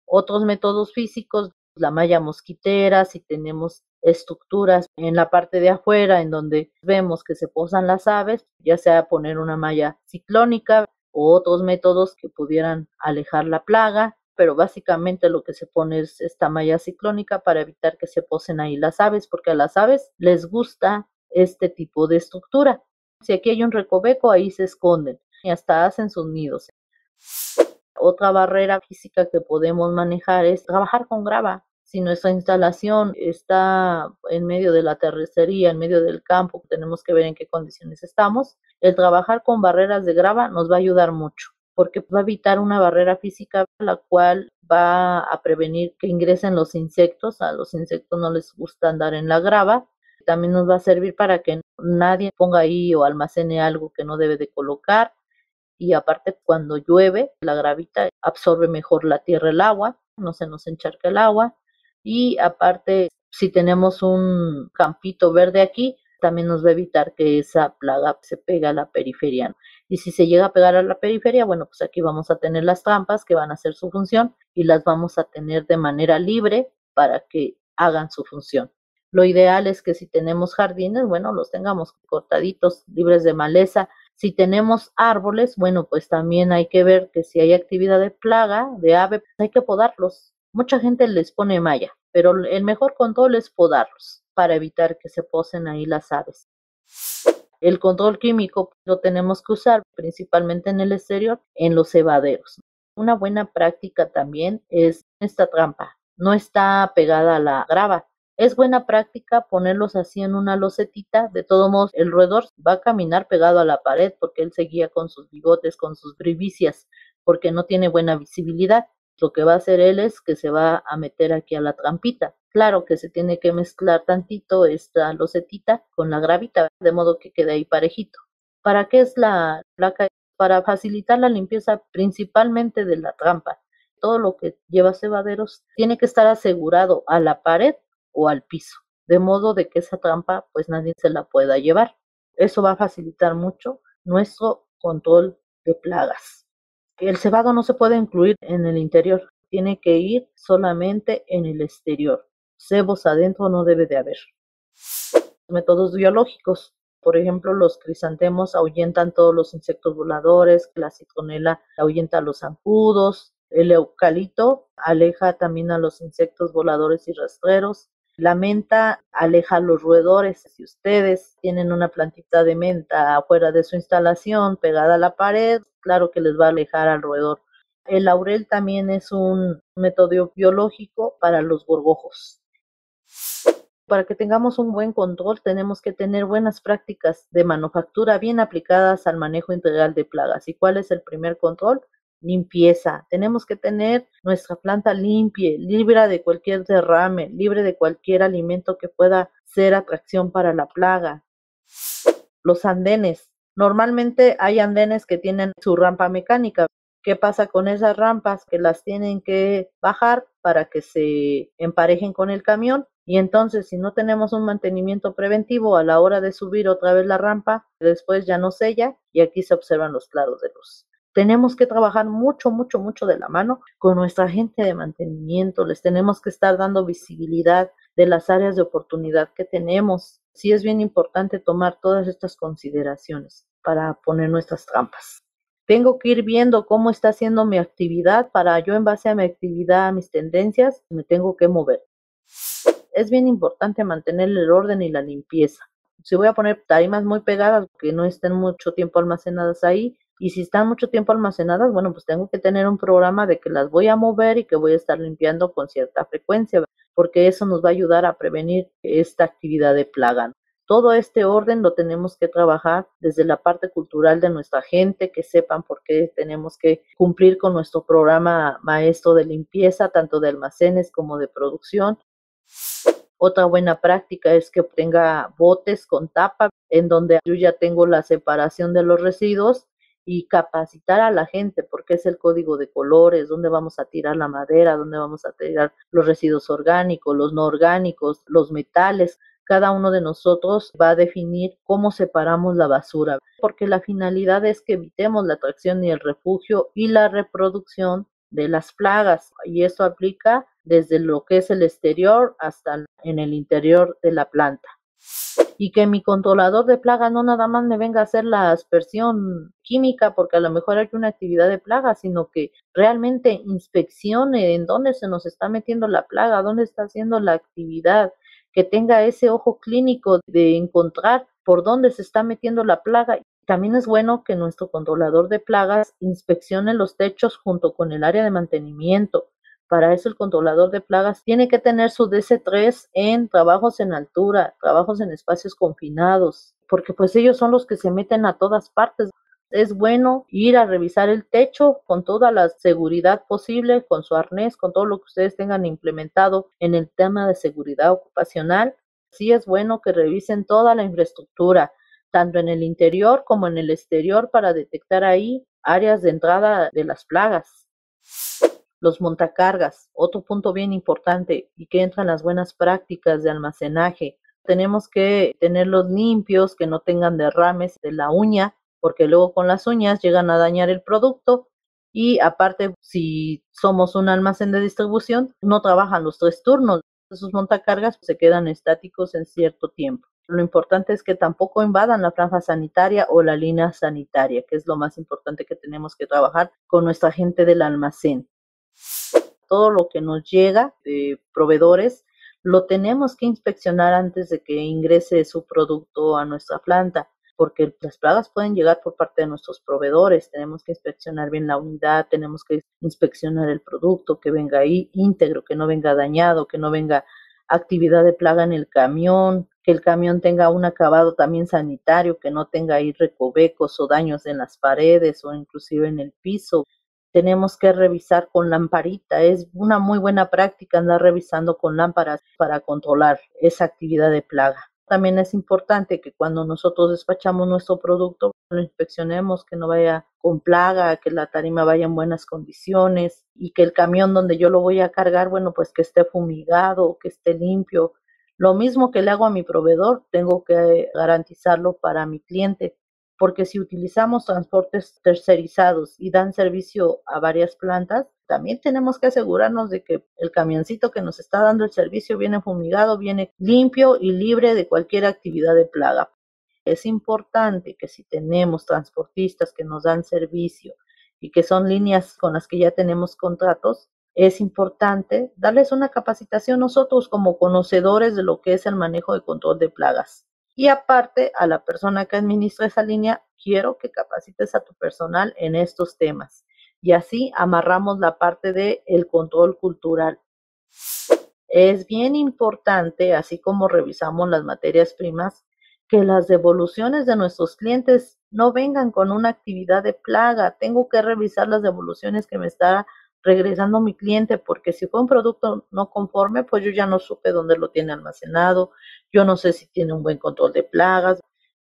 Otros métodos físicos, la malla mosquitera, si tenemos estructuras en la parte de afuera en donde vemos que se posan las aves, ya sea poner una malla ciclónica o otros métodos que pudieran alejar la plaga, pero básicamente lo que se pone es esta malla ciclónica para evitar que se posen ahí las aves, porque a las aves les gusta este tipo de estructura. Si aquí hay un recoveco, ahí se esconden y hasta hacen sus nidos. Otra barrera física que podemos manejar es trabajar con grava. Si nuestra instalación está en medio de la terracería, en medio del campo, tenemos que ver en qué condiciones estamos. El trabajar con barreras de grava nos va a ayudar mucho porque va a evitar una barrera física la cual va a prevenir que ingresen los insectos. A los insectos no les gusta andar en la grava. También nos va a servir para que nadie ponga ahí o almacene algo que no debe de colocar y aparte cuando llueve la gravita absorbe mejor la tierra el agua, no se nos encharca el agua y aparte si tenemos un campito verde aquí también nos va a evitar que esa plaga se pegue a la periferia. Y si se llega a pegar a la periferia, bueno, pues aquí vamos a tener las trampas que van a hacer su función y las vamos a tener de manera libre para que hagan su función. Lo ideal es que si tenemos jardines, bueno, los tengamos cortaditos, libres de maleza, si tenemos árboles, bueno, pues también hay que ver que si hay actividad de plaga, de ave, pues hay que podarlos. Mucha gente les pone malla, pero el mejor control es podarlos para evitar que se posen ahí las aves. El control químico lo tenemos que usar principalmente en el exterior, en los cebaderos. Una buena práctica también es esta trampa. No está pegada a la grava, es buena práctica ponerlos así en una locetita. De todos modos, el roedor va a caminar pegado a la pared porque él seguía con sus bigotes, con sus brivicias, porque no tiene buena visibilidad. Lo que va a hacer él es que se va a meter aquí a la trampita. Claro que se tiene que mezclar tantito esta locetita con la gravita, de modo que quede ahí parejito. ¿Para qué es la placa? Para facilitar la limpieza principalmente de la trampa. Todo lo que lleva cebaderos tiene que estar asegurado a la pared o al piso, de modo de que esa trampa pues nadie se la pueda llevar. Eso va a facilitar mucho nuestro control de plagas. El cebado no se puede incluir en el interior, tiene que ir solamente en el exterior. Cebos adentro no debe de haber. Métodos biológicos. Por ejemplo, los crisantemos ahuyentan todos los insectos voladores, la citronela ahuyenta a los zancudos, el eucalipto aleja también a los insectos voladores y rastreros, la menta aleja los roedores. Si ustedes tienen una plantita de menta afuera de su instalación pegada a la pared, claro que les va a alejar al roedor. El laurel también es un método biológico para los gorgojos. Para que tengamos un buen control tenemos que tener buenas prácticas de manufactura bien aplicadas al manejo integral de plagas. ¿Y cuál es el primer control? Limpieza. Tenemos que tener nuestra planta limpia, libre de cualquier derrame, libre de cualquier alimento que pueda ser atracción para la plaga. Los andenes. Normalmente hay andenes que tienen su rampa mecánica. ¿Qué pasa con esas rampas? Que las tienen que bajar para que se emparejen con el camión y entonces, si no tenemos un mantenimiento preventivo a la hora de subir otra vez la rampa, después ya no sella y aquí se observan los claros de luz. Tenemos que trabajar mucho, mucho, mucho de la mano con nuestra gente de mantenimiento. Les tenemos que estar dando visibilidad de las áreas de oportunidad que tenemos. Sí es bien importante tomar todas estas consideraciones para poner nuestras trampas. Tengo que ir viendo cómo está haciendo mi actividad para yo en base a mi actividad, a mis tendencias, me tengo que mover es bien importante mantener el orden y la limpieza. Si voy a poner tarimas muy pegadas que no estén mucho tiempo almacenadas ahí, y si están mucho tiempo almacenadas, bueno, pues tengo que tener un programa de que las voy a mover y que voy a estar limpiando con cierta frecuencia, porque eso nos va a ayudar a prevenir esta actividad de plaga. Todo este orden lo tenemos que trabajar desde la parte cultural de nuestra gente, que sepan por qué tenemos que cumplir con nuestro programa maestro de limpieza, tanto de almacenes como de producción, otra buena práctica es que tenga botes con tapa en donde yo ya tengo la separación de los residuos y capacitar a la gente porque es el código de colores, dónde vamos a tirar la madera, dónde vamos a tirar los residuos orgánicos, los no orgánicos, los metales. Cada uno de nosotros va a definir cómo separamos la basura, porque la finalidad es que evitemos la atracción y el refugio y la reproducción de las plagas. Y esto aplica desde lo que es el exterior hasta en el interior de la planta. Y que mi controlador de plagas no nada más me venga a hacer la aspersión química porque a lo mejor hay una actividad de plaga, sino que realmente inspeccione en dónde se nos está metiendo la plaga, dónde está haciendo la actividad, que tenga ese ojo clínico de encontrar por dónde se está metiendo la plaga también es bueno que nuestro controlador de plagas inspeccione los techos junto con el área de mantenimiento. Para eso el controlador de plagas tiene que tener su DC3 en trabajos en altura, trabajos en espacios confinados, porque pues ellos son los que se meten a todas partes. Es bueno ir a revisar el techo con toda la seguridad posible, con su arnés, con todo lo que ustedes tengan implementado en el tema de seguridad ocupacional. Sí es bueno que revisen toda la infraestructura, tanto en el interior como en el exterior para detectar ahí áreas de entrada de las plagas. Los montacargas, otro punto bien importante y que entran las buenas prácticas de almacenaje. Tenemos que tenerlos limpios, que no tengan derrames de la uña, porque luego con las uñas llegan a dañar el producto y aparte si somos un almacén de distribución no trabajan los tres turnos. Esos montacargas se quedan estáticos en cierto tiempo. Lo importante es que tampoco invadan la franja sanitaria o la línea sanitaria, que es lo más importante que tenemos que trabajar con nuestra gente del almacén. Todo lo que nos llega de proveedores lo tenemos que inspeccionar antes de que ingrese su producto a nuestra planta, porque las plagas pueden llegar por parte de nuestros proveedores. Tenemos que inspeccionar bien la unidad, tenemos que inspeccionar el producto, que venga ahí íntegro, que no venga dañado, que no venga actividad de plaga en el camión, que el camión tenga un acabado también sanitario, que no tenga ahí recovecos o daños en las paredes o inclusive en el piso. Tenemos que revisar con lamparita. Es una muy buena práctica andar revisando con lámparas para controlar esa actividad de plaga. También es importante que cuando nosotros despachamos nuestro producto, lo inspeccionemos, que no vaya con plaga, que la tarima vaya en buenas condiciones y que el camión donde yo lo voy a cargar, bueno, pues que esté fumigado, que esté limpio. Lo mismo que le hago a mi proveedor, tengo que garantizarlo para mi cliente porque si utilizamos transportes tercerizados y dan servicio a varias plantas, también tenemos que asegurarnos de que el camioncito que nos está dando el servicio viene fumigado, viene limpio y libre de cualquier actividad de plaga. Es importante que si tenemos transportistas que nos dan servicio y que son líneas con las que ya tenemos contratos, es importante darles una capacitación nosotros como conocedores de lo que es el manejo de control de plagas. Y aparte, a la persona que administra esa línea, quiero que capacites a tu personal en estos temas. Y así amarramos la parte del el control cultural. Es bien importante, así como revisamos las materias primas, que las devoluciones de nuestros clientes no vengan con una actividad de plaga. Tengo que revisar las devoluciones que me está regresando mi cliente, porque si fue un producto no conforme, pues yo ya no supe dónde lo tiene almacenado, yo no sé si tiene un buen control de plagas.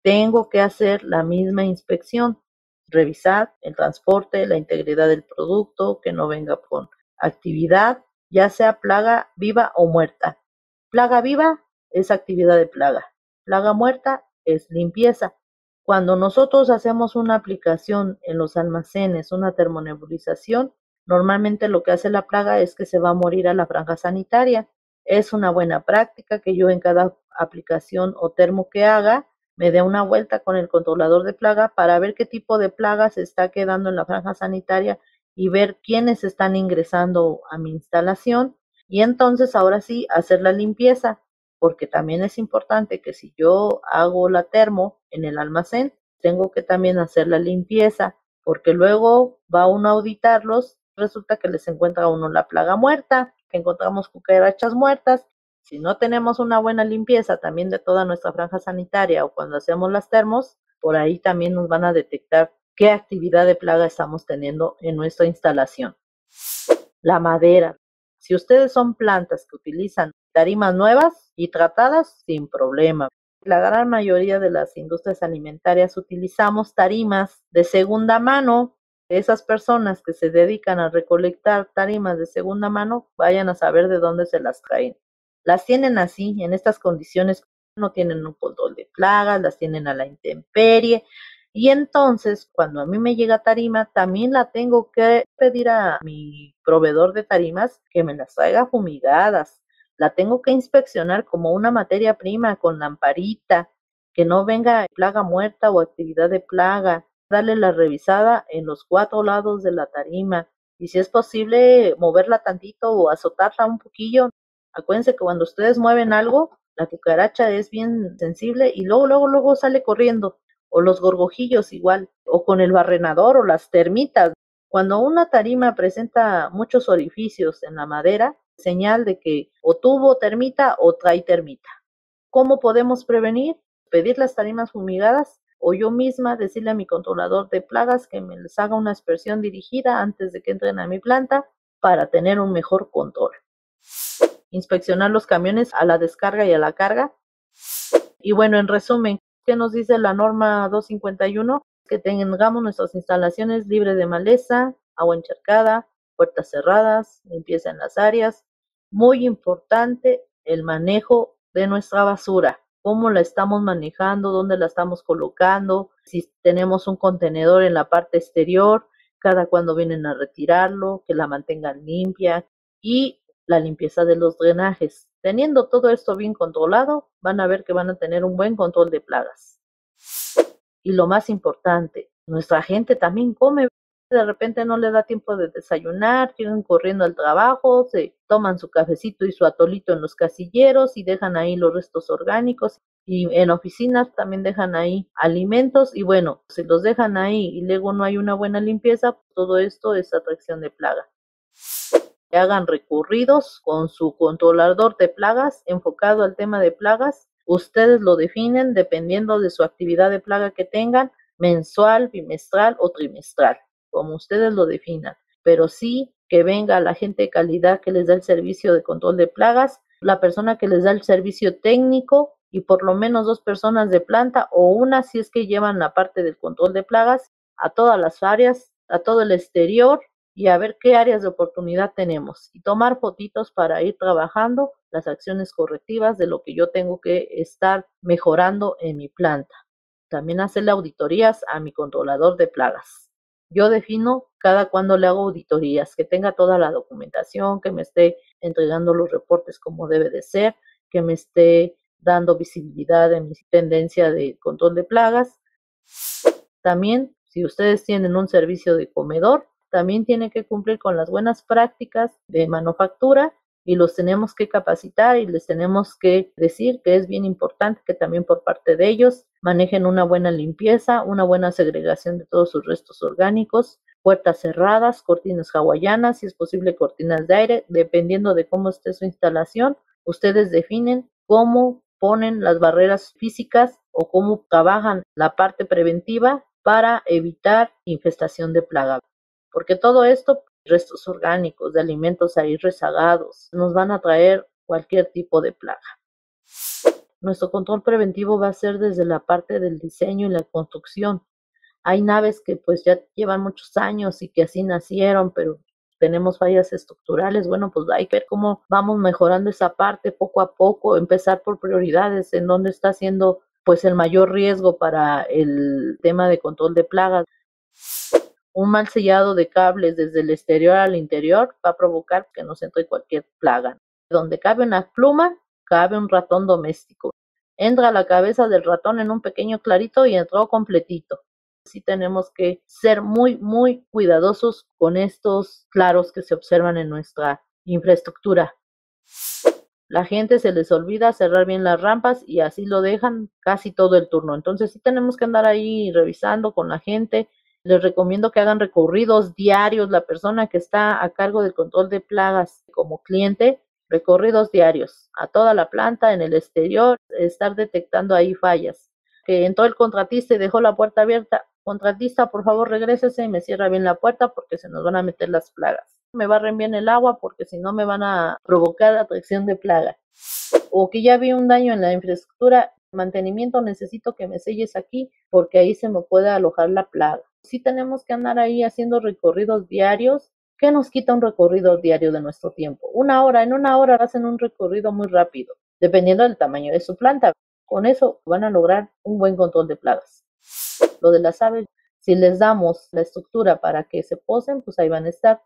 Tengo que hacer la misma inspección, revisar el transporte, la integridad del producto, que no venga con actividad, ya sea plaga viva o muerta. Plaga viva es actividad de plaga. Plaga muerta es limpieza. Cuando nosotros hacemos una aplicación en los almacenes, una termonebulización, normalmente lo que hace la plaga es que se va a morir a la franja sanitaria. Es una buena práctica que yo en cada aplicación o termo que haga me dé una vuelta con el controlador de plaga para ver qué tipo de plaga se está quedando en la franja sanitaria y ver quiénes están ingresando a mi instalación y entonces ahora sí hacer la limpieza, porque también es importante que si yo hago la termo en el almacén, tengo que también hacer la limpieza, porque luego va uno a auditarlos, resulta que les encuentra uno la plaga muerta, que encontramos cucarachas muertas. Si no tenemos una buena limpieza también de toda nuestra franja sanitaria o cuando hacemos las termos, por ahí también nos van a detectar qué actividad de plaga estamos teniendo en nuestra instalación. La madera. Si ustedes son plantas que utilizan tarimas nuevas y tratadas, sin problema. La gran mayoría de las industrias alimentarias utilizamos tarimas de segunda mano. Esas personas que se dedican a recolectar tarimas de segunda mano, vayan a saber de dónde se las traen. Las tienen así, en estas condiciones, no tienen un control de plagas, las tienen a la intemperie, y entonces, cuando a mí me llega tarima, también la tengo que pedir a mi proveedor de tarimas que me las traiga fumigadas. La tengo que inspeccionar como una materia prima con lamparita, que no venga plaga muerta o actividad de plaga. Darle la revisada en los cuatro lados de la tarima. Y si es posible, moverla tantito o azotarla un poquillo. Acuérdense que cuando ustedes mueven algo, la cucaracha es bien sensible y luego, luego, luego sale corriendo o los gorgojillos igual, o con el barrenador o las termitas. Cuando una tarima presenta muchos orificios en la madera, señal de que o tuvo termita o trae termita. ¿Cómo podemos prevenir? Pedir las tarimas fumigadas o yo misma decirle a mi controlador de plagas que me les haga una aspersión dirigida antes de que entren a mi planta para tener un mejor control. Inspeccionar los camiones a la descarga y a la carga. Y bueno, en resumen, ¿Qué nos dice la norma 251? Que tengamos nuestras instalaciones libres de maleza, agua encharcada, puertas cerradas, limpieza en las áreas. Muy importante el manejo de nuestra basura, cómo la estamos manejando, dónde la estamos colocando, si tenemos un contenedor en la parte exterior, cada cuando vienen a retirarlo, que la mantengan limpia y la limpieza de los drenajes. Teniendo todo esto bien controlado, van a ver que van a tener un buen control de plagas. Y lo más importante, nuestra gente también come. De repente no le da tiempo de desayunar, quieren corriendo al trabajo, se toman su cafecito y su atolito en los casilleros y dejan ahí los restos orgánicos. Y en oficinas también dejan ahí alimentos y bueno, si los dejan ahí y luego no hay una buena limpieza, todo esto es atracción de plaga hagan recurridos con su controlador de plagas enfocado al tema de plagas. Ustedes lo definen dependiendo de su actividad de plaga que tengan, mensual, bimestral o trimestral, como ustedes lo definan. Pero sí que venga la gente de calidad que les da el servicio de control de plagas, la persona que les da el servicio técnico y por lo menos dos personas de planta o una si es que llevan la parte del control de plagas a todas las áreas, a todo el exterior y a ver qué áreas de oportunidad tenemos y tomar fotitos para ir trabajando las acciones correctivas de lo que yo tengo que estar mejorando en mi planta. También hacerle auditorías a mi controlador de plagas. Yo defino cada cuando le hago auditorías, que tenga toda la documentación, que me esté entregando los reportes como debe de ser, que me esté dando visibilidad en mi tendencia de control de plagas. También, si ustedes tienen un servicio de comedor, también tiene que cumplir con las buenas prácticas de manufactura y los tenemos que capacitar y les tenemos que decir que es bien importante que también por parte de ellos manejen una buena limpieza, una buena segregación de todos sus restos orgánicos, puertas cerradas, cortinas hawaianas, si es posible cortinas de aire, dependiendo de cómo esté su instalación, ustedes definen cómo ponen las barreras físicas o cómo trabajan la parte preventiva para evitar infestación de plaga. Porque todo esto, restos orgánicos de alimentos ahí rezagados, nos van a traer cualquier tipo de plaga. Nuestro control preventivo va a ser desde la parte del diseño y la construcción. Hay naves que pues ya llevan muchos años y que así nacieron, pero tenemos fallas estructurales, bueno, pues hay que ver cómo vamos mejorando esa parte poco a poco, empezar por prioridades, en dónde está siendo pues el mayor riesgo para el tema de control de plagas. Un mal sellado de cables desde el exterior al interior va a provocar que nos entre cualquier plaga. Donde cabe una pluma, cabe un ratón doméstico. Entra la cabeza del ratón en un pequeño clarito y entró completito. Sí tenemos que ser muy, muy cuidadosos con estos claros que se observan en nuestra infraestructura. La gente se les olvida cerrar bien las rampas y así lo dejan casi todo el turno. Entonces sí tenemos que andar ahí revisando con la gente. Les recomiendo que hagan recorridos diarios. La persona que está a cargo del control de plagas como cliente recorridos diarios a toda la planta en el exterior, estar detectando ahí fallas. Que entró el contratista y dejó la puerta abierta. Contratista, por favor, regrésese y me cierra bien la puerta porque se nos van a meter las plagas. Me barren bien el agua porque si no me van a provocar atracción de plaga. O que ya vi un daño en la infraestructura, mantenimiento, necesito que me selles aquí porque ahí se me puede alojar la plaga. Sí tenemos que andar ahí haciendo recorridos diarios ¿Qué nos quita un recorrido diario de nuestro tiempo? Una hora, en una hora hacen un recorrido muy rápido, dependiendo del tamaño de su planta. Con eso van a lograr un buen control de plagas. Lo de las aves, si les damos la estructura para que se posen, pues ahí van a estar.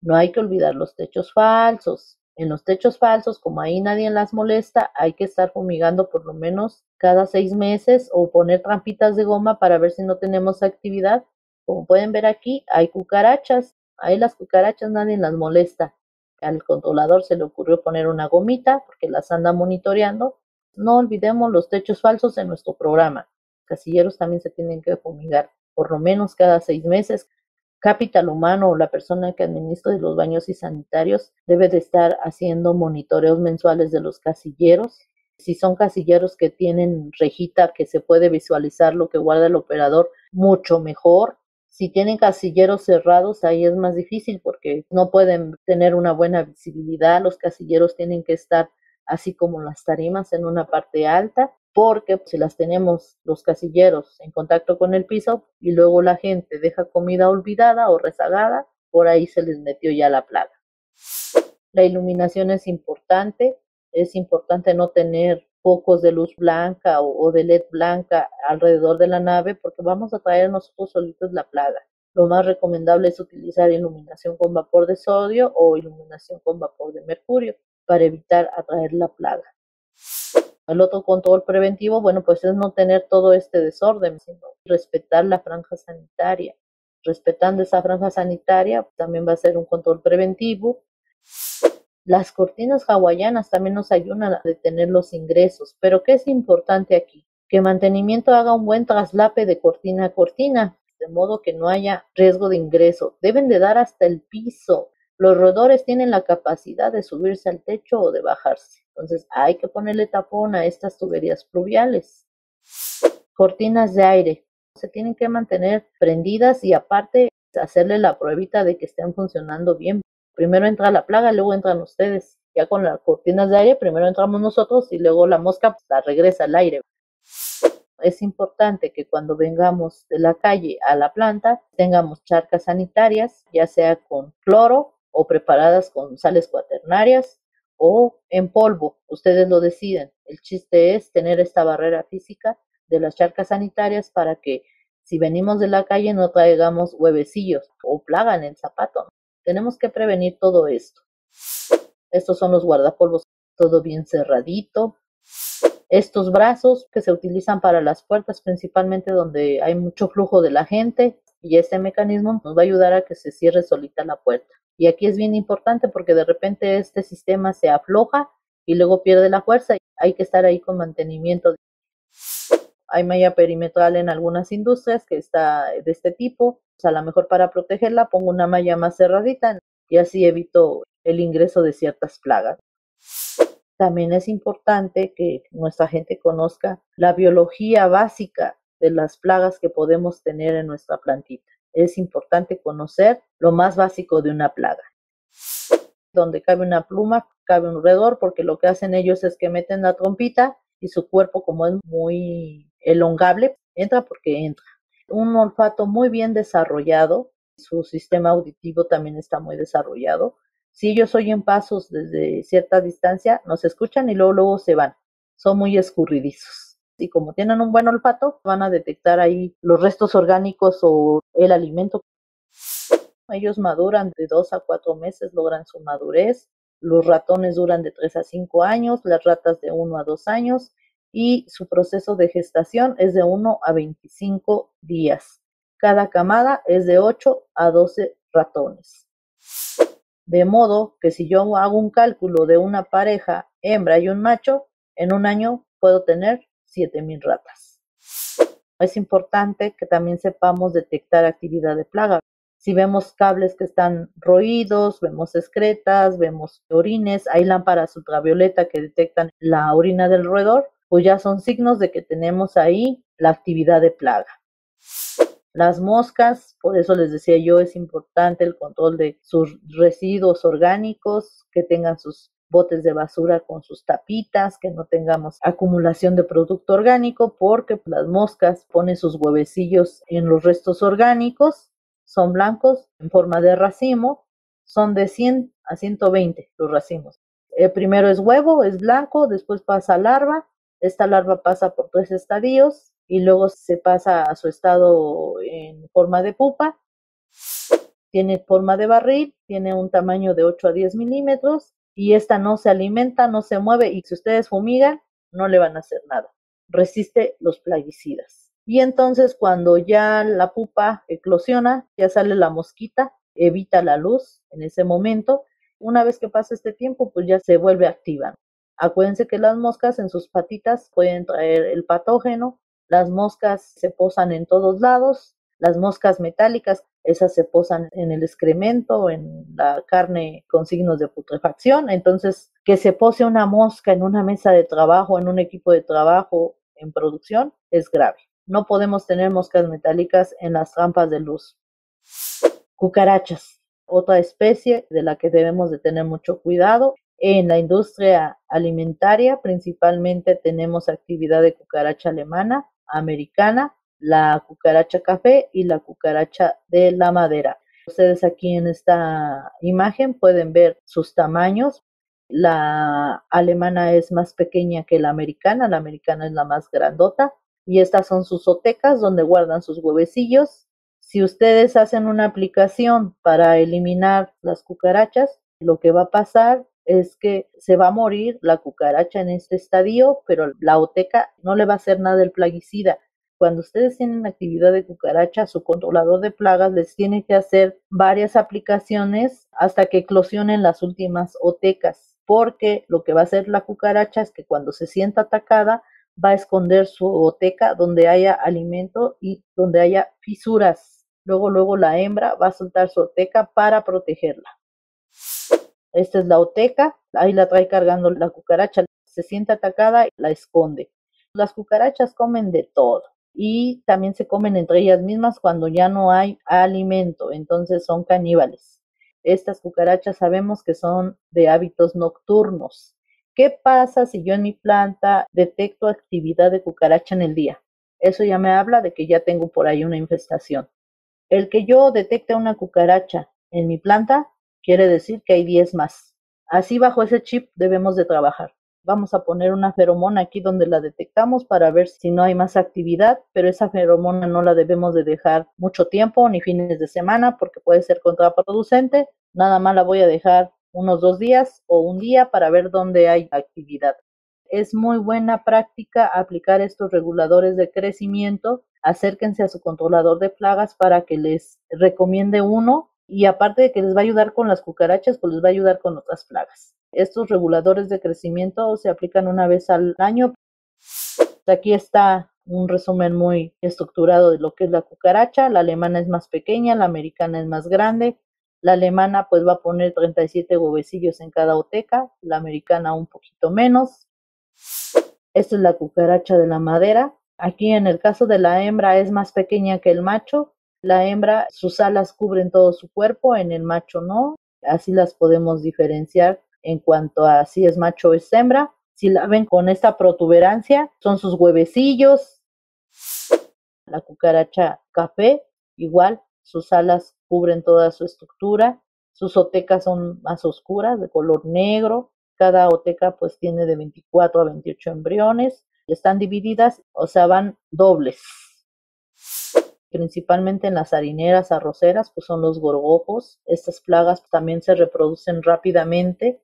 No hay que olvidar los techos falsos. En los techos falsos, como ahí nadie las molesta, hay que estar fumigando por lo menos cada seis meses o poner trampitas de goma para ver si no tenemos actividad. Como pueden ver aquí, hay cucarachas. Ahí las cucarachas nadie las molesta. Al controlador se le ocurrió poner una gomita porque las anda monitoreando. No olvidemos los techos falsos en nuestro programa. Casilleros también se tienen que fumigar por lo menos cada seis meses. Capital humano o la persona que administra los baños y sanitarios debe de estar haciendo monitoreos mensuales de los casilleros. Si son casilleros que tienen rejita que se puede visualizar lo que guarda el operador, mucho mejor. Si tienen casilleros cerrados, ahí es más difícil porque no pueden tener una buena visibilidad. Los casilleros tienen que estar así como las tarimas en una parte alta, porque si las tenemos los casilleros en contacto con el piso y luego la gente deja comida olvidada o rezagada, por ahí se les metió ya la plaga. La iluminación es importante, es importante no tener focos de luz blanca o, de LED blanca alrededor de la nave porque vamos a traer nosotros solitos la plaga. Lo más recomendable es utilizar iluminación con vapor de sodio o iluminación con vapor de mercurio para evitar atraer la plaga. El otro control preventivo, bueno, pues es no tener todo este desorden, sino respetar la franja sanitaria. Respetando esa franja sanitaria, también va a ser un control preventivo las cortinas hawaianas también nos ayudan a detener los ingresos, pero ¿qué es importante aquí? Que mantenimiento haga un buen traslape de cortina a cortina, de modo que no haya riesgo de ingreso. Deben de dar hasta el piso. Los roedores tienen la capacidad de subirse al techo o de bajarse. Entonces hay que ponerle tapón a estas tuberías pluviales. Cortinas de aire. Se tienen que mantener prendidas y aparte hacerle la pruebita de que estén funcionando bien Primero entra la plaga, luego entran ustedes. Ya con las cortinas de aire, primero entramos nosotros y luego la mosca pues, la regresa al aire. Es importante que cuando vengamos de la calle a la planta tengamos charcas sanitarias, ya sea con cloro o preparadas con sales cuaternarias o en polvo. Ustedes lo deciden. El chiste es tener esta barrera física de las charcas sanitarias para que si venimos de la calle no traigamos huevecillos o plaga en el zapato. Tenemos que prevenir todo esto. Estos son los guardapolvos, todo bien cerradito. Estos brazos que se utilizan para las puertas, principalmente donde hay mucho flujo de la gente, y este mecanismo nos va a ayudar a que se cierre solita la puerta. Y aquí es bien importante porque de repente este sistema se afloja y luego pierde la fuerza. Hay que estar ahí con mantenimiento. Hay malla perimetral en algunas industrias que está de este tipo. O a lo mejor para protegerla pongo una malla más cerradita y así evito el ingreso de ciertas plagas. También es importante que nuestra gente conozca la biología básica de las plagas que podemos tener en nuestra plantita. Es importante conocer lo más básico de una plaga. Donde cabe una pluma, cabe un roedor, porque lo que hacen ellos es que meten la trompita y su cuerpo, como es muy elongable, entra porque entra. Un olfato muy bien desarrollado, su sistema auditivo también está muy desarrollado, si ellos oyen pasos desde cierta distancia, nos escuchan y luego, luego se van. Son muy escurridizos. Y como tienen un buen olfato, van a detectar ahí los restos orgánicos o el alimento. Ellos maduran de dos a cuatro meses, logran su madurez. Los ratones duran de tres a cinco años, las ratas de uno a dos años y su proceso de gestación es de 1 a 25 días. Cada camada es de 8 a 12 ratones. De modo que si yo hago un cálculo de una pareja hembra y un macho, en un año puedo tener 7000 ratas. Es importante que también sepamos detectar actividad de plaga. Si vemos cables que están roídos, vemos excretas, vemos orines, hay lámparas ultravioleta que detectan la orina del roedor, pues ya son signos de que tenemos ahí la actividad de plaga. Las moscas, por eso les decía yo, es importante el control de sus residuos orgánicos, que tengan sus botes de basura con sus tapitas, que no tengamos acumulación de producto orgánico, porque las moscas ponen sus huevecillos en los restos orgánicos, son blancos en forma de racimo, son de 100 a 120 los racimos. El primero es huevo, es blanco, después pasa larva, esta larva pasa por tres estadios, y luego se pasa a su estado en forma de pupa. Tiene forma de barril, tiene un tamaño de 8 a 10 milímetros y esta no se alimenta, no se mueve y si ustedes fumigan, no le van a hacer nada. Resiste los plaguicidas. Y entonces cuando ya la pupa eclosiona, ya sale la mosquita, evita la luz en ese momento. Una vez que pasa este tiempo, pues ya se vuelve activa. Acuérdense que las moscas en sus patitas pueden traer el patógeno las moscas se posan en todos lados, las moscas metálicas, esas se posan en el excremento, en la carne con signos de putrefacción. Entonces, que se pose una mosca en una mesa de trabajo, en un equipo de trabajo en producción, es grave. No podemos tener moscas metálicas en las trampas de luz. Cucarachas, otra especie de la que debemos de tener mucho cuidado. En la industria alimentaria principalmente tenemos actividad de cucaracha alemana, americana, la cucaracha café y la cucaracha de la madera. Ustedes aquí en esta imagen pueden ver sus tamaños. La alemana es más pequeña que la americana, la americana es la más grandota y estas son sus otecas donde guardan sus huevecillos. Si ustedes hacen una aplicación para eliminar las cucarachas, lo que va a pasar es que se va a morir la cucaracha en este estadio, pero la oteca no le va a hacer nada el plaguicida. Cuando ustedes tienen actividad de cucaracha, su controlador de plagas les tiene que hacer varias aplicaciones hasta que eclosionen las últimas otecas, porque lo que va a hacer la cucaracha es que cuando se sienta atacada, va a esconder su oteca donde haya alimento y donde haya fisuras. Luego, luego la hembra va a soltar su oteca para protegerla. Esta es la oteca, ahí la trae cargando la cucaracha, se siente atacada y la esconde. Las cucarachas comen de todo y también se comen entre ellas mismas cuando ya no hay alimento, entonces son caníbales. Estas cucarachas sabemos que son de hábitos nocturnos. ¿Qué pasa si yo en mi planta detecto actividad de cucaracha en el día? Eso ya me habla de que ya tengo por ahí una infestación. El que yo detecte una cucaracha en mi planta quiere decir que hay 10 más. Así bajo ese chip debemos de trabajar. Vamos a poner una feromona aquí donde la detectamos para ver si no hay más actividad, pero esa feromona no la debemos de dejar mucho tiempo ni fines de semana porque puede ser contraproducente. Nada más la voy a dejar unos dos días o un día para ver dónde hay actividad. Es muy buena práctica aplicar estos reguladores de crecimiento. Acérquense a su controlador de plagas para que les recomiende uno y aparte de que les va a ayudar con las cucarachas, pues les va a ayudar con otras plagas. Estos reguladores de crecimiento se aplican una vez al año. Aquí está un resumen muy estructurado de lo que es la cucaracha. La alemana es más pequeña, la americana es más grande. La alemana pues va a poner 37 huevecillos en cada oteca, la americana un poquito menos. Esta es la cucaracha de la madera. Aquí en el caso de la hembra es más pequeña que el macho. La hembra, sus alas cubren todo su cuerpo, en el macho no. Así las podemos diferenciar en cuanto a si es macho o es hembra. Si la ven con esta protuberancia, son sus huevecillos. La cucaracha café, igual, sus alas cubren toda su estructura. Sus otecas son más oscuras, de color negro. Cada oteca pues tiene de 24 a 28 embriones. Están divididas, o sea, van dobles. Principalmente en las harineras arroceras, pues son los gorgojos. Estas plagas también se reproducen rápidamente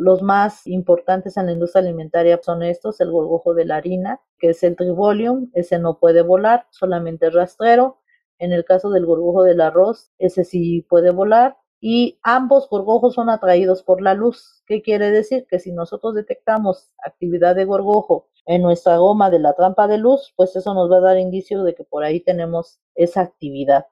los más importantes en la industria alimentaria son estos, el gorgojo de la harina, que es el tribolium, ese no puede volar, solamente rastrero. En el caso del gorgojo del arroz, ese sí puede volar. Y ambos gorgojos son atraídos por la luz. ¿Qué quiere decir? Que si nosotros detectamos actividad de gorgojo en nuestra goma de la trampa de luz, pues eso nos va a dar indicio de que por ahí tenemos esa actividad.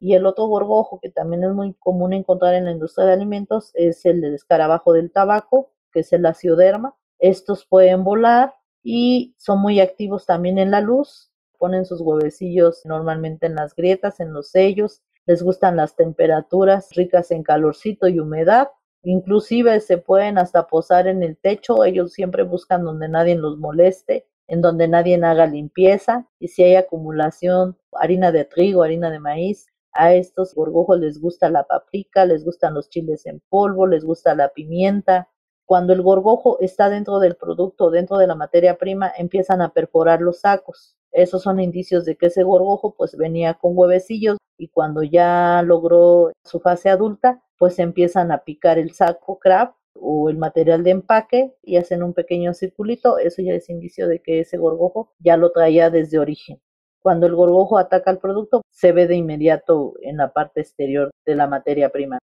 Y el otro gorgojo que también es muy común encontrar en la industria de alimentos es el del escarabajo del tabaco, que es el acioderma. Estos pueden volar y son muy activos también en la luz. Ponen sus huevecillos normalmente en las grietas, en los sellos. Les gustan las temperaturas ricas en calorcito y humedad. Inclusive se pueden hasta posar en el techo. Ellos siempre buscan donde nadie los moleste, en donde nadie haga limpieza. Y si hay acumulación, harina de trigo, harina de maíz, a estos gorgojos les gusta la paprika, les gustan los chiles en polvo, les gusta la pimienta. Cuando el gorgojo está dentro del producto, dentro de la materia prima, empiezan a perforar los sacos. Esos son indicios de que ese gorgojo pues venía con huevecillos y cuando ya logró su fase adulta, pues empiezan a picar el saco crab o el material de empaque y hacen un pequeño circulito. Eso ya es indicio de que ese gorgojo ya lo traía desde origen. Cuando el gorgojo ataca el producto, se ve de inmediato en la parte exterior de la materia prima.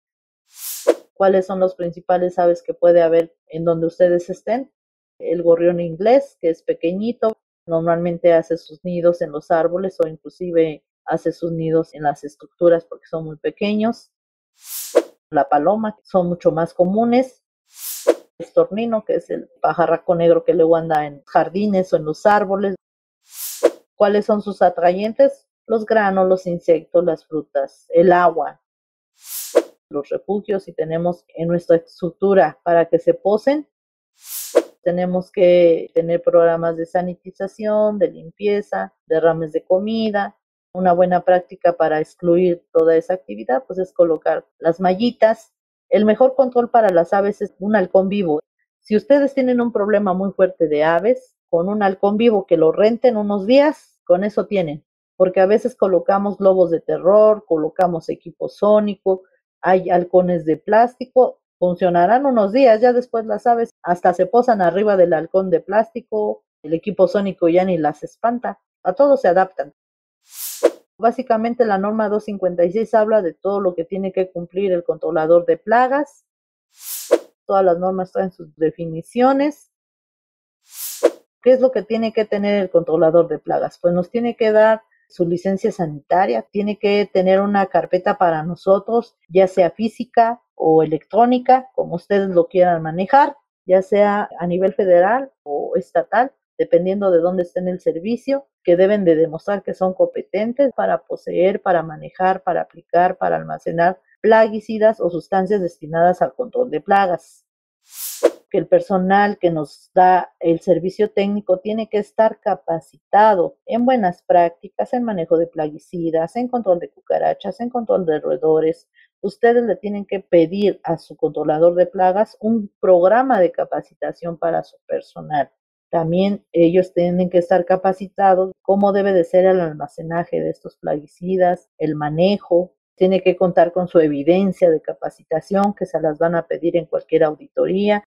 ¿Cuáles son los principales aves que puede haber en donde ustedes estén? El gorrión inglés, que es pequeñito, normalmente hace sus nidos en los árboles o inclusive hace sus nidos en las estructuras porque son muy pequeños. La paloma, que son mucho más comunes. El estornino, que es el pajarraco negro que luego anda en jardines o en los árboles. ¿Cuáles son sus atrayentes? Los granos, los insectos, las frutas, el agua, los refugios y tenemos en nuestra estructura para que se posen. Tenemos que tener programas de sanitización, de limpieza, derrames de comida. Una buena práctica para excluir toda esa actividad pues es colocar las mallitas. El mejor control para las aves es un halcón vivo. Si ustedes tienen un problema muy fuerte de aves, con un halcón vivo que lo renten unos días, con eso tienen, porque a veces colocamos globos de terror, colocamos equipo sónico, hay halcones de plástico, funcionarán unos días, ya después las aves hasta se posan arriba del halcón de plástico, el equipo sónico ya ni las espanta, a todos se adaptan. Básicamente la norma 256 habla de todo lo que tiene que cumplir el controlador de plagas. Todas las normas traen sus definiciones ¿Qué es lo que tiene que tener el controlador de plagas? Pues nos tiene que dar su licencia sanitaria, tiene que tener una carpeta para nosotros, ya sea física o electrónica, como ustedes lo quieran manejar, ya sea a nivel federal o estatal, dependiendo de dónde esté en el servicio, que deben de demostrar que son competentes para poseer, para manejar, para aplicar, para almacenar plaguicidas o sustancias destinadas al control de plagas que el personal que nos da el servicio técnico tiene que estar capacitado en buenas prácticas, en manejo de plaguicidas, en control de cucarachas, en control de roedores. Ustedes le tienen que pedir a su controlador de plagas un programa de capacitación para su personal. También ellos tienen que estar capacitados cómo debe de ser el almacenaje de estos plaguicidas, el manejo, tiene que contar con su evidencia de capacitación que se las van a pedir en cualquier auditoría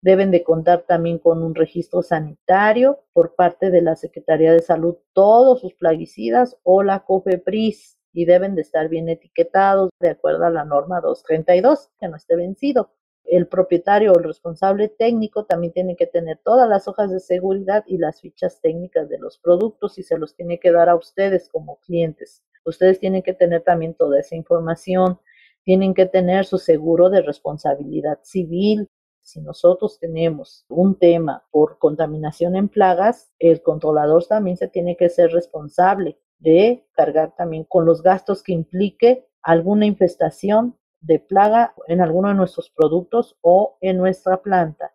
Deben de contar también con un registro sanitario por parte de la Secretaría de Salud, todos sus plaguicidas o la COFEPRIS y deben de estar bien etiquetados de acuerdo a la norma 232, que no esté vencido. El propietario o el responsable técnico también tiene que tener todas las hojas de seguridad y las fichas técnicas de los productos y se los tiene que dar a ustedes como clientes. Ustedes tienen que tener también toda esa información, tienen que tener su seguro de responsabilidad civil. Si nosotros tenemos un tema por contaminación en plagas, el controlador también se tiene que ser responsable de cargar también con los gastos que implique alguna infestación de plaga en alguno de nuestros productos o en nuestra planta.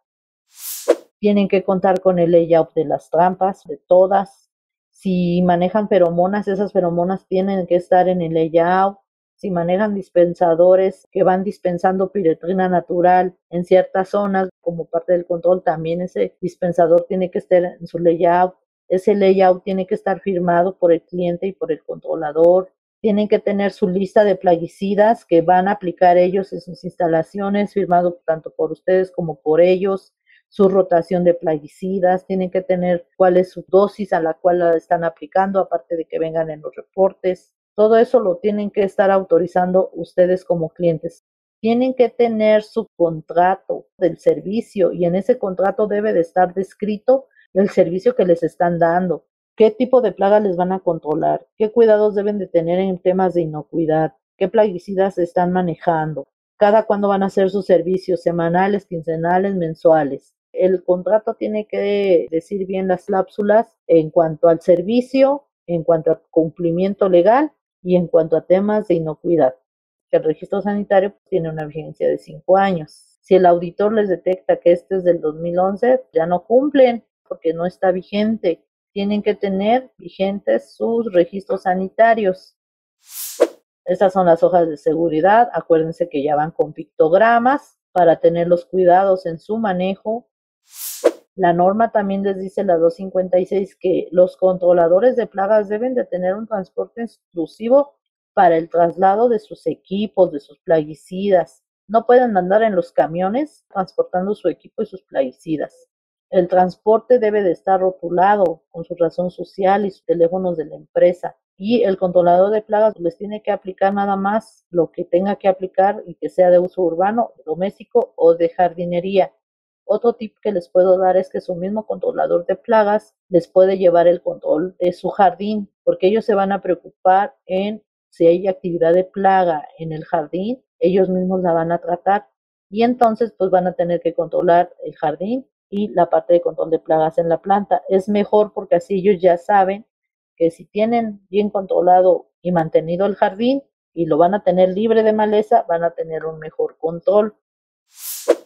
Tienen que contar con el layout de las trampas, de todas. Si manejan feromonas, esas feromonas tienen que estar en el layout. Si manejan dispensadores que van dispensando piretrina natural en ciertas zonas como parte del control, también ese dispensador tiene que estar en su layout. Ese layout tiene que estar firmado por el cliente y por el controlador tienen que tener su lista de plaguicidas que van a aplicar ellos en sus instalaciones, firmado tanto por ustedes como por ellos, su rotación de plaguicidas, tienen que tener cuál es su dosis a la cual la están aplicando, aparte de que vengan en los reportes. Todo eso lo tienen que estar autorizando ustedes como clientes. Tienen que tener su contrato del servicio y en ese contrato debe de estar descrito el servicio que les están dando qué tipo de plaga les van a controlar, qué cuidados deben de tener en temas de inocuidad, qué plaguicidas están manejando, cada cuándo van a hacer sus servicios semanales, quincenales, mensuales. El contrato tiene que decir bien las cláusulas en cuanto al servicio, en cuanto al cumplimiento legal y en cuanto a temas de inocuidad. El registro sanitario tiene una vigencia de cinco años. Si el auditor les detecta que este es del 2011, ya no cumplen porque no está vigente tienen que tener vigentes sus registros sanitarios. Estas son las hojas de seguridad. Acuérdense que ya van con pictogramas para tener los cuidados en su manejo. La norma también les dice la 256 que los controladores de plagas deben de tener un transporte exclusivo para el traslado de sus equipos, de sus plaguicidas. No pueden andar en los camiones transportando su equipo y sus plaguicidas. El transporte debe de estar rotulado con su razón social y sus teléfonos de la empresa. Y el controlador de plagas les tiene que aplicar nada más lo que tenga que aplicar y que sea de uso urbano, doméstico o de jardinería. Otro tip que les puedo dar es que su mismo controlador de plagas les puede llevar el control de su jardín, porque ellos se van a preocupar en si hay actividad de plaga en el jardín, ellos mismos la van a tratar y entonces pues van a tener que controlar el jardín y la parte de control de plagas en la planta. Es mejor porque así ellos ya saben que si tienen bien controlado y mantenido el jardín y lo van a tener libre de maleza, van a tener un mejor control.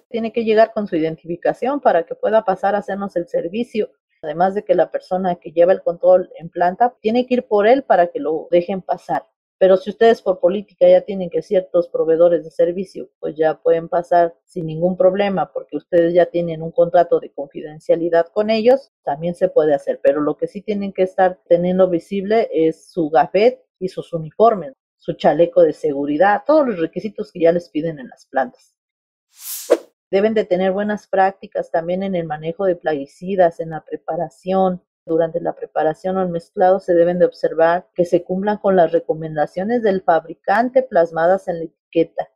Tiene que llegar con su identificación para que pueda pasar a hacernos el servicio. Además de que la persona que lleva el control en planta tiene que ir por él para que lo dejen pasar. Pero si ustedes por política ya tienen que ciertos proveedores de servicio, pues ya pueden pasar sin ningún problema porque ustedes ya tienen un contrato de confidencialidad con ellos, también se puede hacer. Pero lo que sí tienen que estar teniendo visible es su gafet y sus uniformes, su chaleco de seguridad, todos los requisitos que ya les piden en las plantas. Deben de tener buenas prácticas también en el manejo de plaguicidas, en la preparación, durante la preparación o el mezclado se deben de observar que se cumplan con las recomendaciones del fabricante plasmadas en la etiqueta.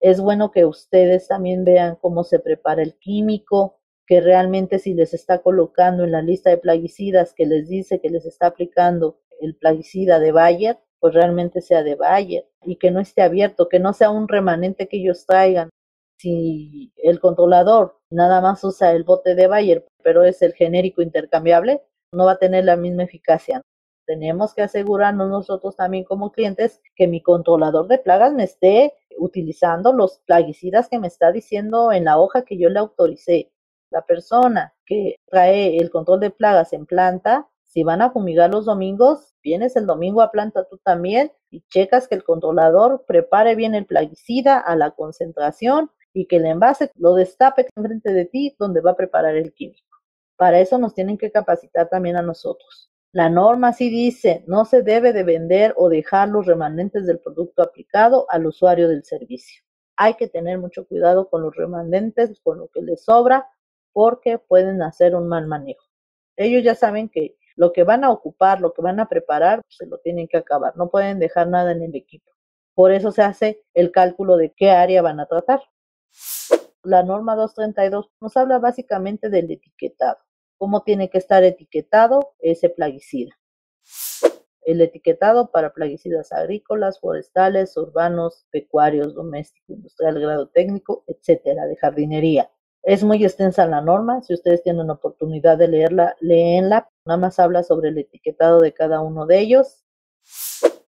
Es bueno que ustedes también vean cómo se prepara el químico, que realmente si les está colocando en la lista de plaguicidas que les dice que les está aplicando el plaguicida de Bayer, pues realmente sea de Bayer y que no esté abierto, que no sea un remanente que ellos traigan. Si el controlador nada más usa el bote de Bayer, pero es el genérico intercambiable, no va a tener la misma eficacia. Tenemos que asegurarnos nosotros también como clientes que mi controlador de plagas me esté utilizando los plaguicidas que me está diciendo en la hoja que yo le autoricé. La persona que trae el control de plagas en planta, si van a fumigar los domingos, vienes el domingo a planta tú también y checas que el controlador prepare bien el plaguicida a la concentración y que el envase lo destape enfrente de ti donde va a preparar el químico. Para eso nos tienen que capacitar también a nosotros. La norma sí dice, no se debe de vender o dejar los remanentes del producto aplicado al usuario del servicio. Hay que tener mucho cuidado con los remanentes, con lo que les sobra, porque pueden hacer un mal manejo. Ellos ya saben que lo que van a ocupar, lo que van a preparar, se lo tienen que acabar. No pueden dejar nada en el equipo. Por eso se hace el cálculo de qué área van a tratar. La norma 232 nos habla básicamente del etiquetado, cómo tiene que estar etiquetado ese plaguicida. El etiquetado para plaguicidas agrícolas, forestales, urbanos, pecuarios, doméstico, industrial, grado técnico, etcétera, de jardinería. Es muy extensa la norma, si ustedes tienen oportunidad de leerla, léenla. Nada más habla sobre el etiquetado de cada uno de ellos.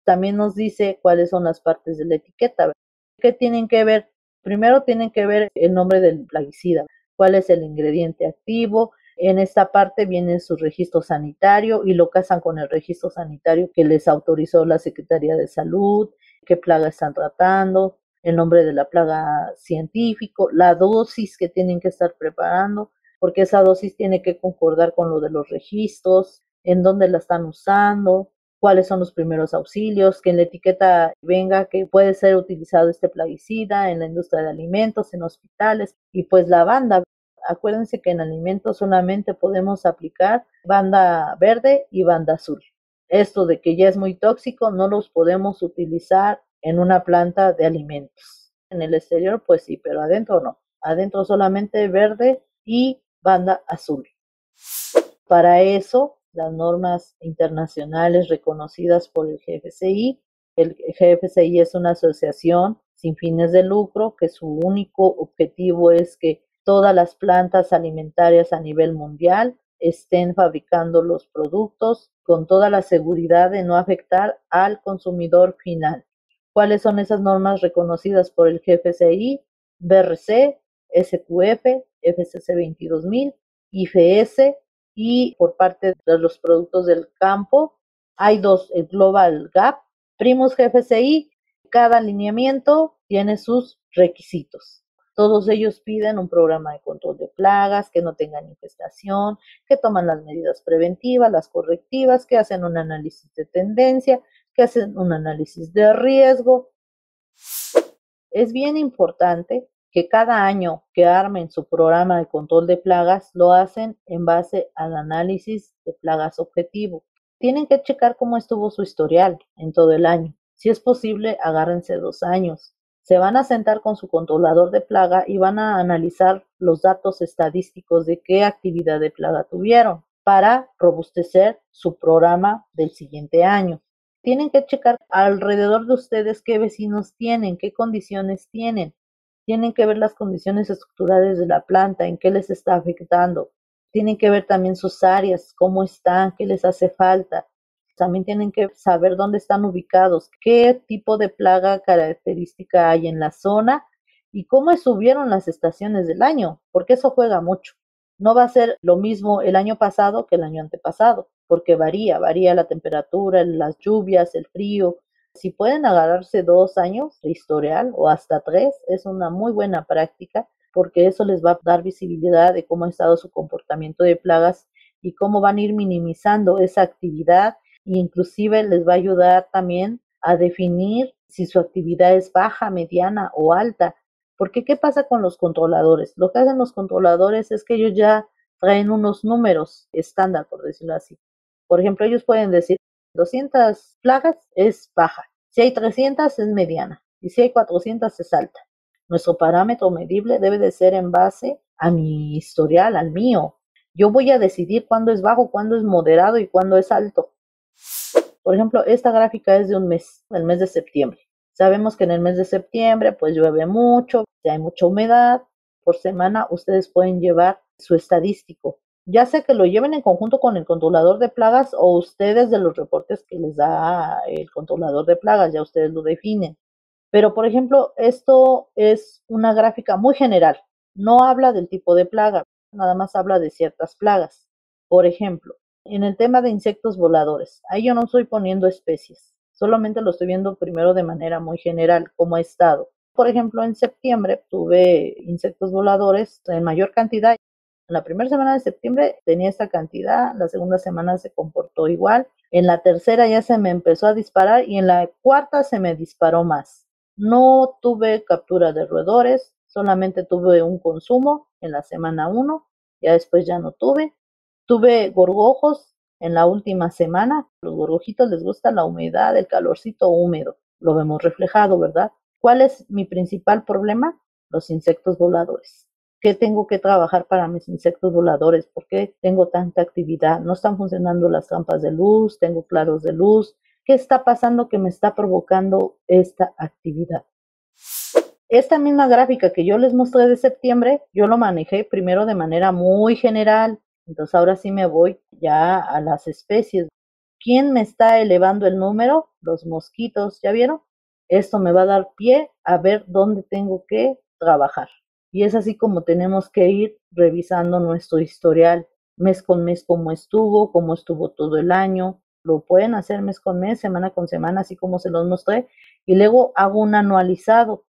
También nos dice cuáles son las partes de la etiqueta. ¿Qué tienen que ver? Primero tienen que ver el nombre del plaguicida, cuál es el ingrediente activo. En esta parte viene su registro sanitario y lo casan con el registro sanitario que les autorizó la Secretaría de Salud, qué plaga están tratando, el nombre de la plaga científico, la dosis que tienen que estar preparando, porque esa dosis tiene que concordar con lo de los registros, en dónde la están usando, cuáles son los primeros auxilios, que en la etiqueta venga que puede ser utilizado este plaguicida en la industria de alimentos, en hospitales y pues la banda. Acuérdense que en alimentos solamente podemos aplicar banda verde y banda azul. Esto de que ya es muy tóxico no los podemos utilizar en una planta de alimentos. En el exterior, pues sí, pero adentro no. Adentro solamente verde y banda azul. Para eso, las normas internacionales reconocidas por el GFCI, el GFCI es una asociación sin fines de lucro que su único objetivo es que todas las plantas alimentarias a nivel mundial estén fabricando los productos con toda la seguridad de no afectar al consumidor final. ¿Cuáles son esas normas reconocidas por el GFCI? BRC, SQF, FCC 22000, IFS y por parte de los productos del campo hay dos, el Global Gap, Primus GFCI, cada alineamiento tiene sus requisitos. Todos ellos piden un programa de control de plagas, que no tengan infestación, que toman las medidas preventivas, las correctivas, que hacen un análisis de tendencia, que hacen un análisis de riesgo. Es bien importante que cada año que armen su programa de control de plagas lo hacen en base al análisis de plagas objetivo. Tienen que checar cómo estuvo su historial en todo el año. Si es posible, agárrense dos años. Se van a sentar con su controlador de plaga y van a analizar los datos estadísticos de qué actividad de plaga tuvieron para robustecer su programa del siguiente año tienen que checar alrededor de ustedes qué vecinos tienen, qué condiciones tienen. Tienen que ver las condiciones estructurales de la planta, en qué les está afectando. Tienen que ver también sus áreas, cómo están, qué les hace falta. También tienen que saber dónde están ubicados, qué tipo de plaga característica hay en la zona y cómo subieron las estaciones del año, porque eso juega mucho. No va a ser lo mismo el año pasado que el año antepasado porque varía, varía la temperatura, las lluvias, el frío. Si pueden agarrarse dos años de historial o hasta tres, es una muy buena práctica porque eso les va a dar visibilidad de cómo ha estado su comportamiento de plagas y cómo van a ir minimizando esa actividad e inclusive les va a ayudar también a definir si su actividad es baja, mediana o alta. Porque ¿qué pasa con los controladores? Lo que hacen los controladores es que ellos ya traen unos números estándar, por decirlo así. Por ejemplo, ellos pueden decir 200 plagas es baja, si hay 300 es mediana y si hay 400 es alta. Nuestro parámetro medible debe de ser en base a mi historial, al mío. Yo voy a decidir cuándo es bajo, cuándo es moderado y cuándo es alto. Por ejemplo, esta gráfica es de un mes, el mes de septiembre. Sabemos que en el mes de septiembre pues llueve mucho, hay mucha humedad. Por semana ustedes pueden llevar su estadístico ya sea que lo lleven en conjunto con el controlador de plagas o ustedes de los reportes que les da el controlador de plagas, ya ustedes lo definen. Pero, por ejemplo, esto es una gráfica muy general. No habla del tipo de plaga, nada más habla de ciertas plagas. Por ejemplo, en el tema de insectos voladores, ahí yo no estoy poniendo especies, solamente lo estoy viendo primero de manera muy general, como estado. Por ejemplo, en septiembre tuve insectos voladores en mayor cantidad en la primera semana de septiembre tenía esta cantidad, la segunda semana se comportó igual, en la tercera ya se me empezó a disparar y en la cuarta se me disparó más. No tuve captura de roedores, solamente tuve un consumo en la semana 1, ya después ya no tuve. Tuve gorgojos en la última semana. Los gorgojitos les gusta la humedad, el calorcito húmedo. Lo vemos reflejado, ¿verdad? ¿Cuál es mi principal problema? Los insectos voladores. ¿Qué tengo que trabajar para mis insectos voladores? ¿Por qué tengo tanta actividad? ¿No están funcionando las trampas de luz? ¿Tengo claros de luz? ¿Qué está pasando que me está provocando esta actividad? Esta misma gráfica que yo les mostré de septiembre, yo lo manejé primero de manera muy general. Entonces ahora sí me voy ya a las especies. ¿Quién me está elevando el número? Los mosquitos, ¿ya vieron? Esto me va a dar pie a ver dónde tengo que trabajar. Y es así como tenemos que ir revisando nuestro historial mes con mes, cómo estuvo, cómo estuvo todo el año. Lo pueden hacer mes con mes, semana con semana, así como se los mostré. Y luego hago un anualizado.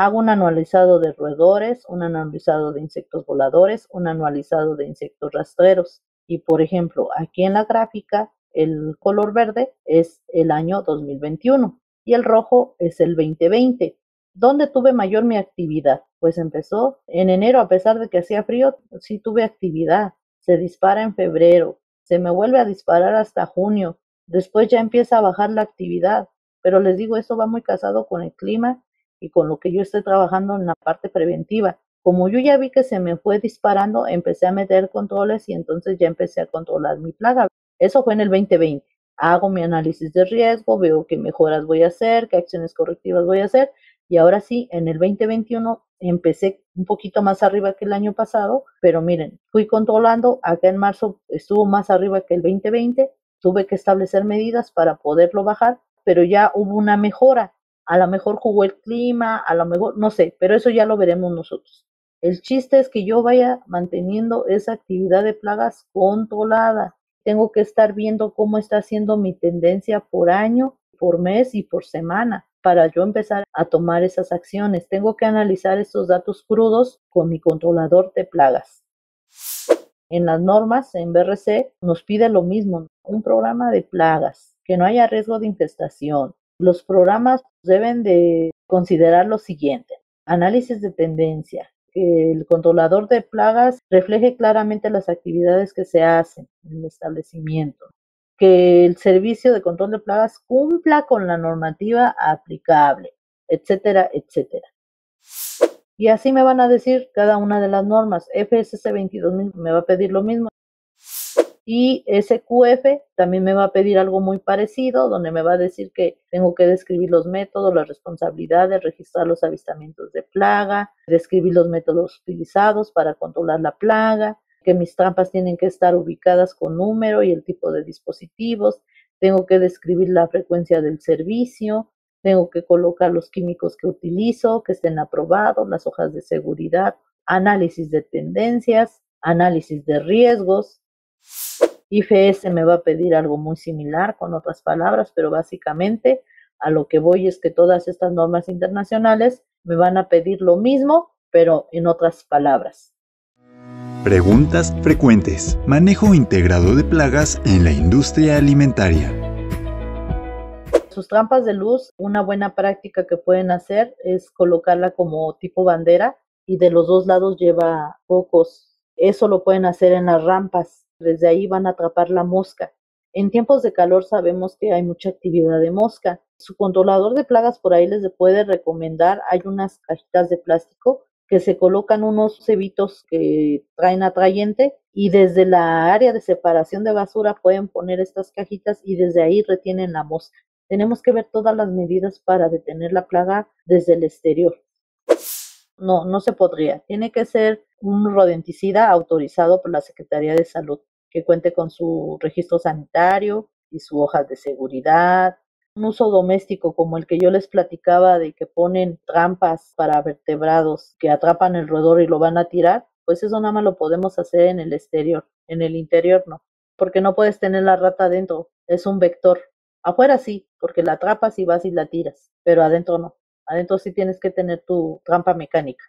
Hago un anualizado de roedores, un anualizado de insectos voladores, un anualizado de insectos rastreros. Y por ejemplo, aquí en la gráfica, el color verde es el año 2021 y el rojo es el 2020. ¿Dónde tuve mayor mi actividad? Pues empezó en enero, a pesar de que hacía frío, sí tuve actividad. Se dispara en febrero, se me vuelve a disparar hasta junio, después ya empieza a bajar la actividad. Pero les digo, esto va muy casado con el clima y con lo que yo estoy trabajando en la parte preventiva. Como yo ya vi que se me fue disparando, empecé a meter controles y entonces ya empecé a controlar mi plaga. Eso fue en el 2020. Hago mi análisis de riesgo, veo qué mejoras voy a hacer, qué acciones correctivas voy a hacer y ahora sí, en el 2021 empecé un poquito más arriba que el año pasado, pero miren, fui controlando, acá en marzo estuvo más arriba que el 2020, tuve que establecer medidas para poderlo bajar, pero ya hubo una mejora. A lo mejor jugó el clima, a lo mejor, no sé, pero eso ya lo veremos nosotros. El chiste es que yo vaya manteniendo esa actividad de plagas controlada. Tengo que estar viendo cómo está haciendo mi tendencia por año, por mes y por semana para yo empezar a tomar esas acciones. Tengo que analizar estos datos crudos con mi controlador de plagas. En las normas, en BRC, nos pide lo mismo, un programa de plagas, que no haya riesgo de infestación. Los programas deben de considerar lo siguiente, análisis de tendencia, que el controlador de plagas refleje claramente las actividades que se hacen en el establecimiento, que el servicio de control de plagas cumpla con la normativa aplicable, etcétera, etcétera. Y así me van a decir cada una de las normas. FSC 22000 me va a pedir lo mismo. Y SQF también me va a pedir algo muy parecido, donde me va a decir que tengo que describir los métodos, las responsabilidades, registrar los avistamientos de plaga, describir los métodos utilizados para controlar la plaga, que mis trampas tienen que estar ubicadas con número y el tipo de dispositivos, tengo que describir la frecuencia del servicio, tengo que colocar los químicos que utilizo, que estén aprobados, las hojas de seguridad, análisis de tendencias, análisis de riesgos. IFS me va a pedir algo muy similar con otras palabras, pero básicamente a lo que voy es que todas estas normas internacionales me van a pedir lo mismo, pero en otras palabras. Preguntas frecuentes. Manejo integrado de plagas en la industria alimentaria. Sus trampas de luz, una buena práctica que pueden hacer es colocarla como tipo bandera y de los dos lados lleva focos. Eso lo pueden hacer en las rampas. Desde ahí van a atrapar la mosca. En tiempos de calor sabemos que hay mucha actividad de mosca. Su controlador de plagas por ahí les puede recomendar. Hay unas cajitas de plástico que se colocan unos cebitos que traen atrayente y desde la área de separación de basura pueden poner estas cajitas y desde ahí retienen la mosca. Tenemos que ver todas las medidas para detener la plaga desde el exterior. No, no se podría. Tiene que ser un rodenticida autorizado por la Secretaría de Salud, que cuente con su registro sanitario y su hoja de seguridad, un uso doméstico como el que yo les platicaba de que ponen trampas para vertebrados que atrapan el roedor y lo van a tirar, pues eso nada más lo podemos hacer en el exterior, en el interior no, porque no puedes tener la rata adentro, es un vector. Afuera sí, porque la atrapas y vas y la tiras, pero adentro no. Adentro sí tienes que tener tu trampa mecánica.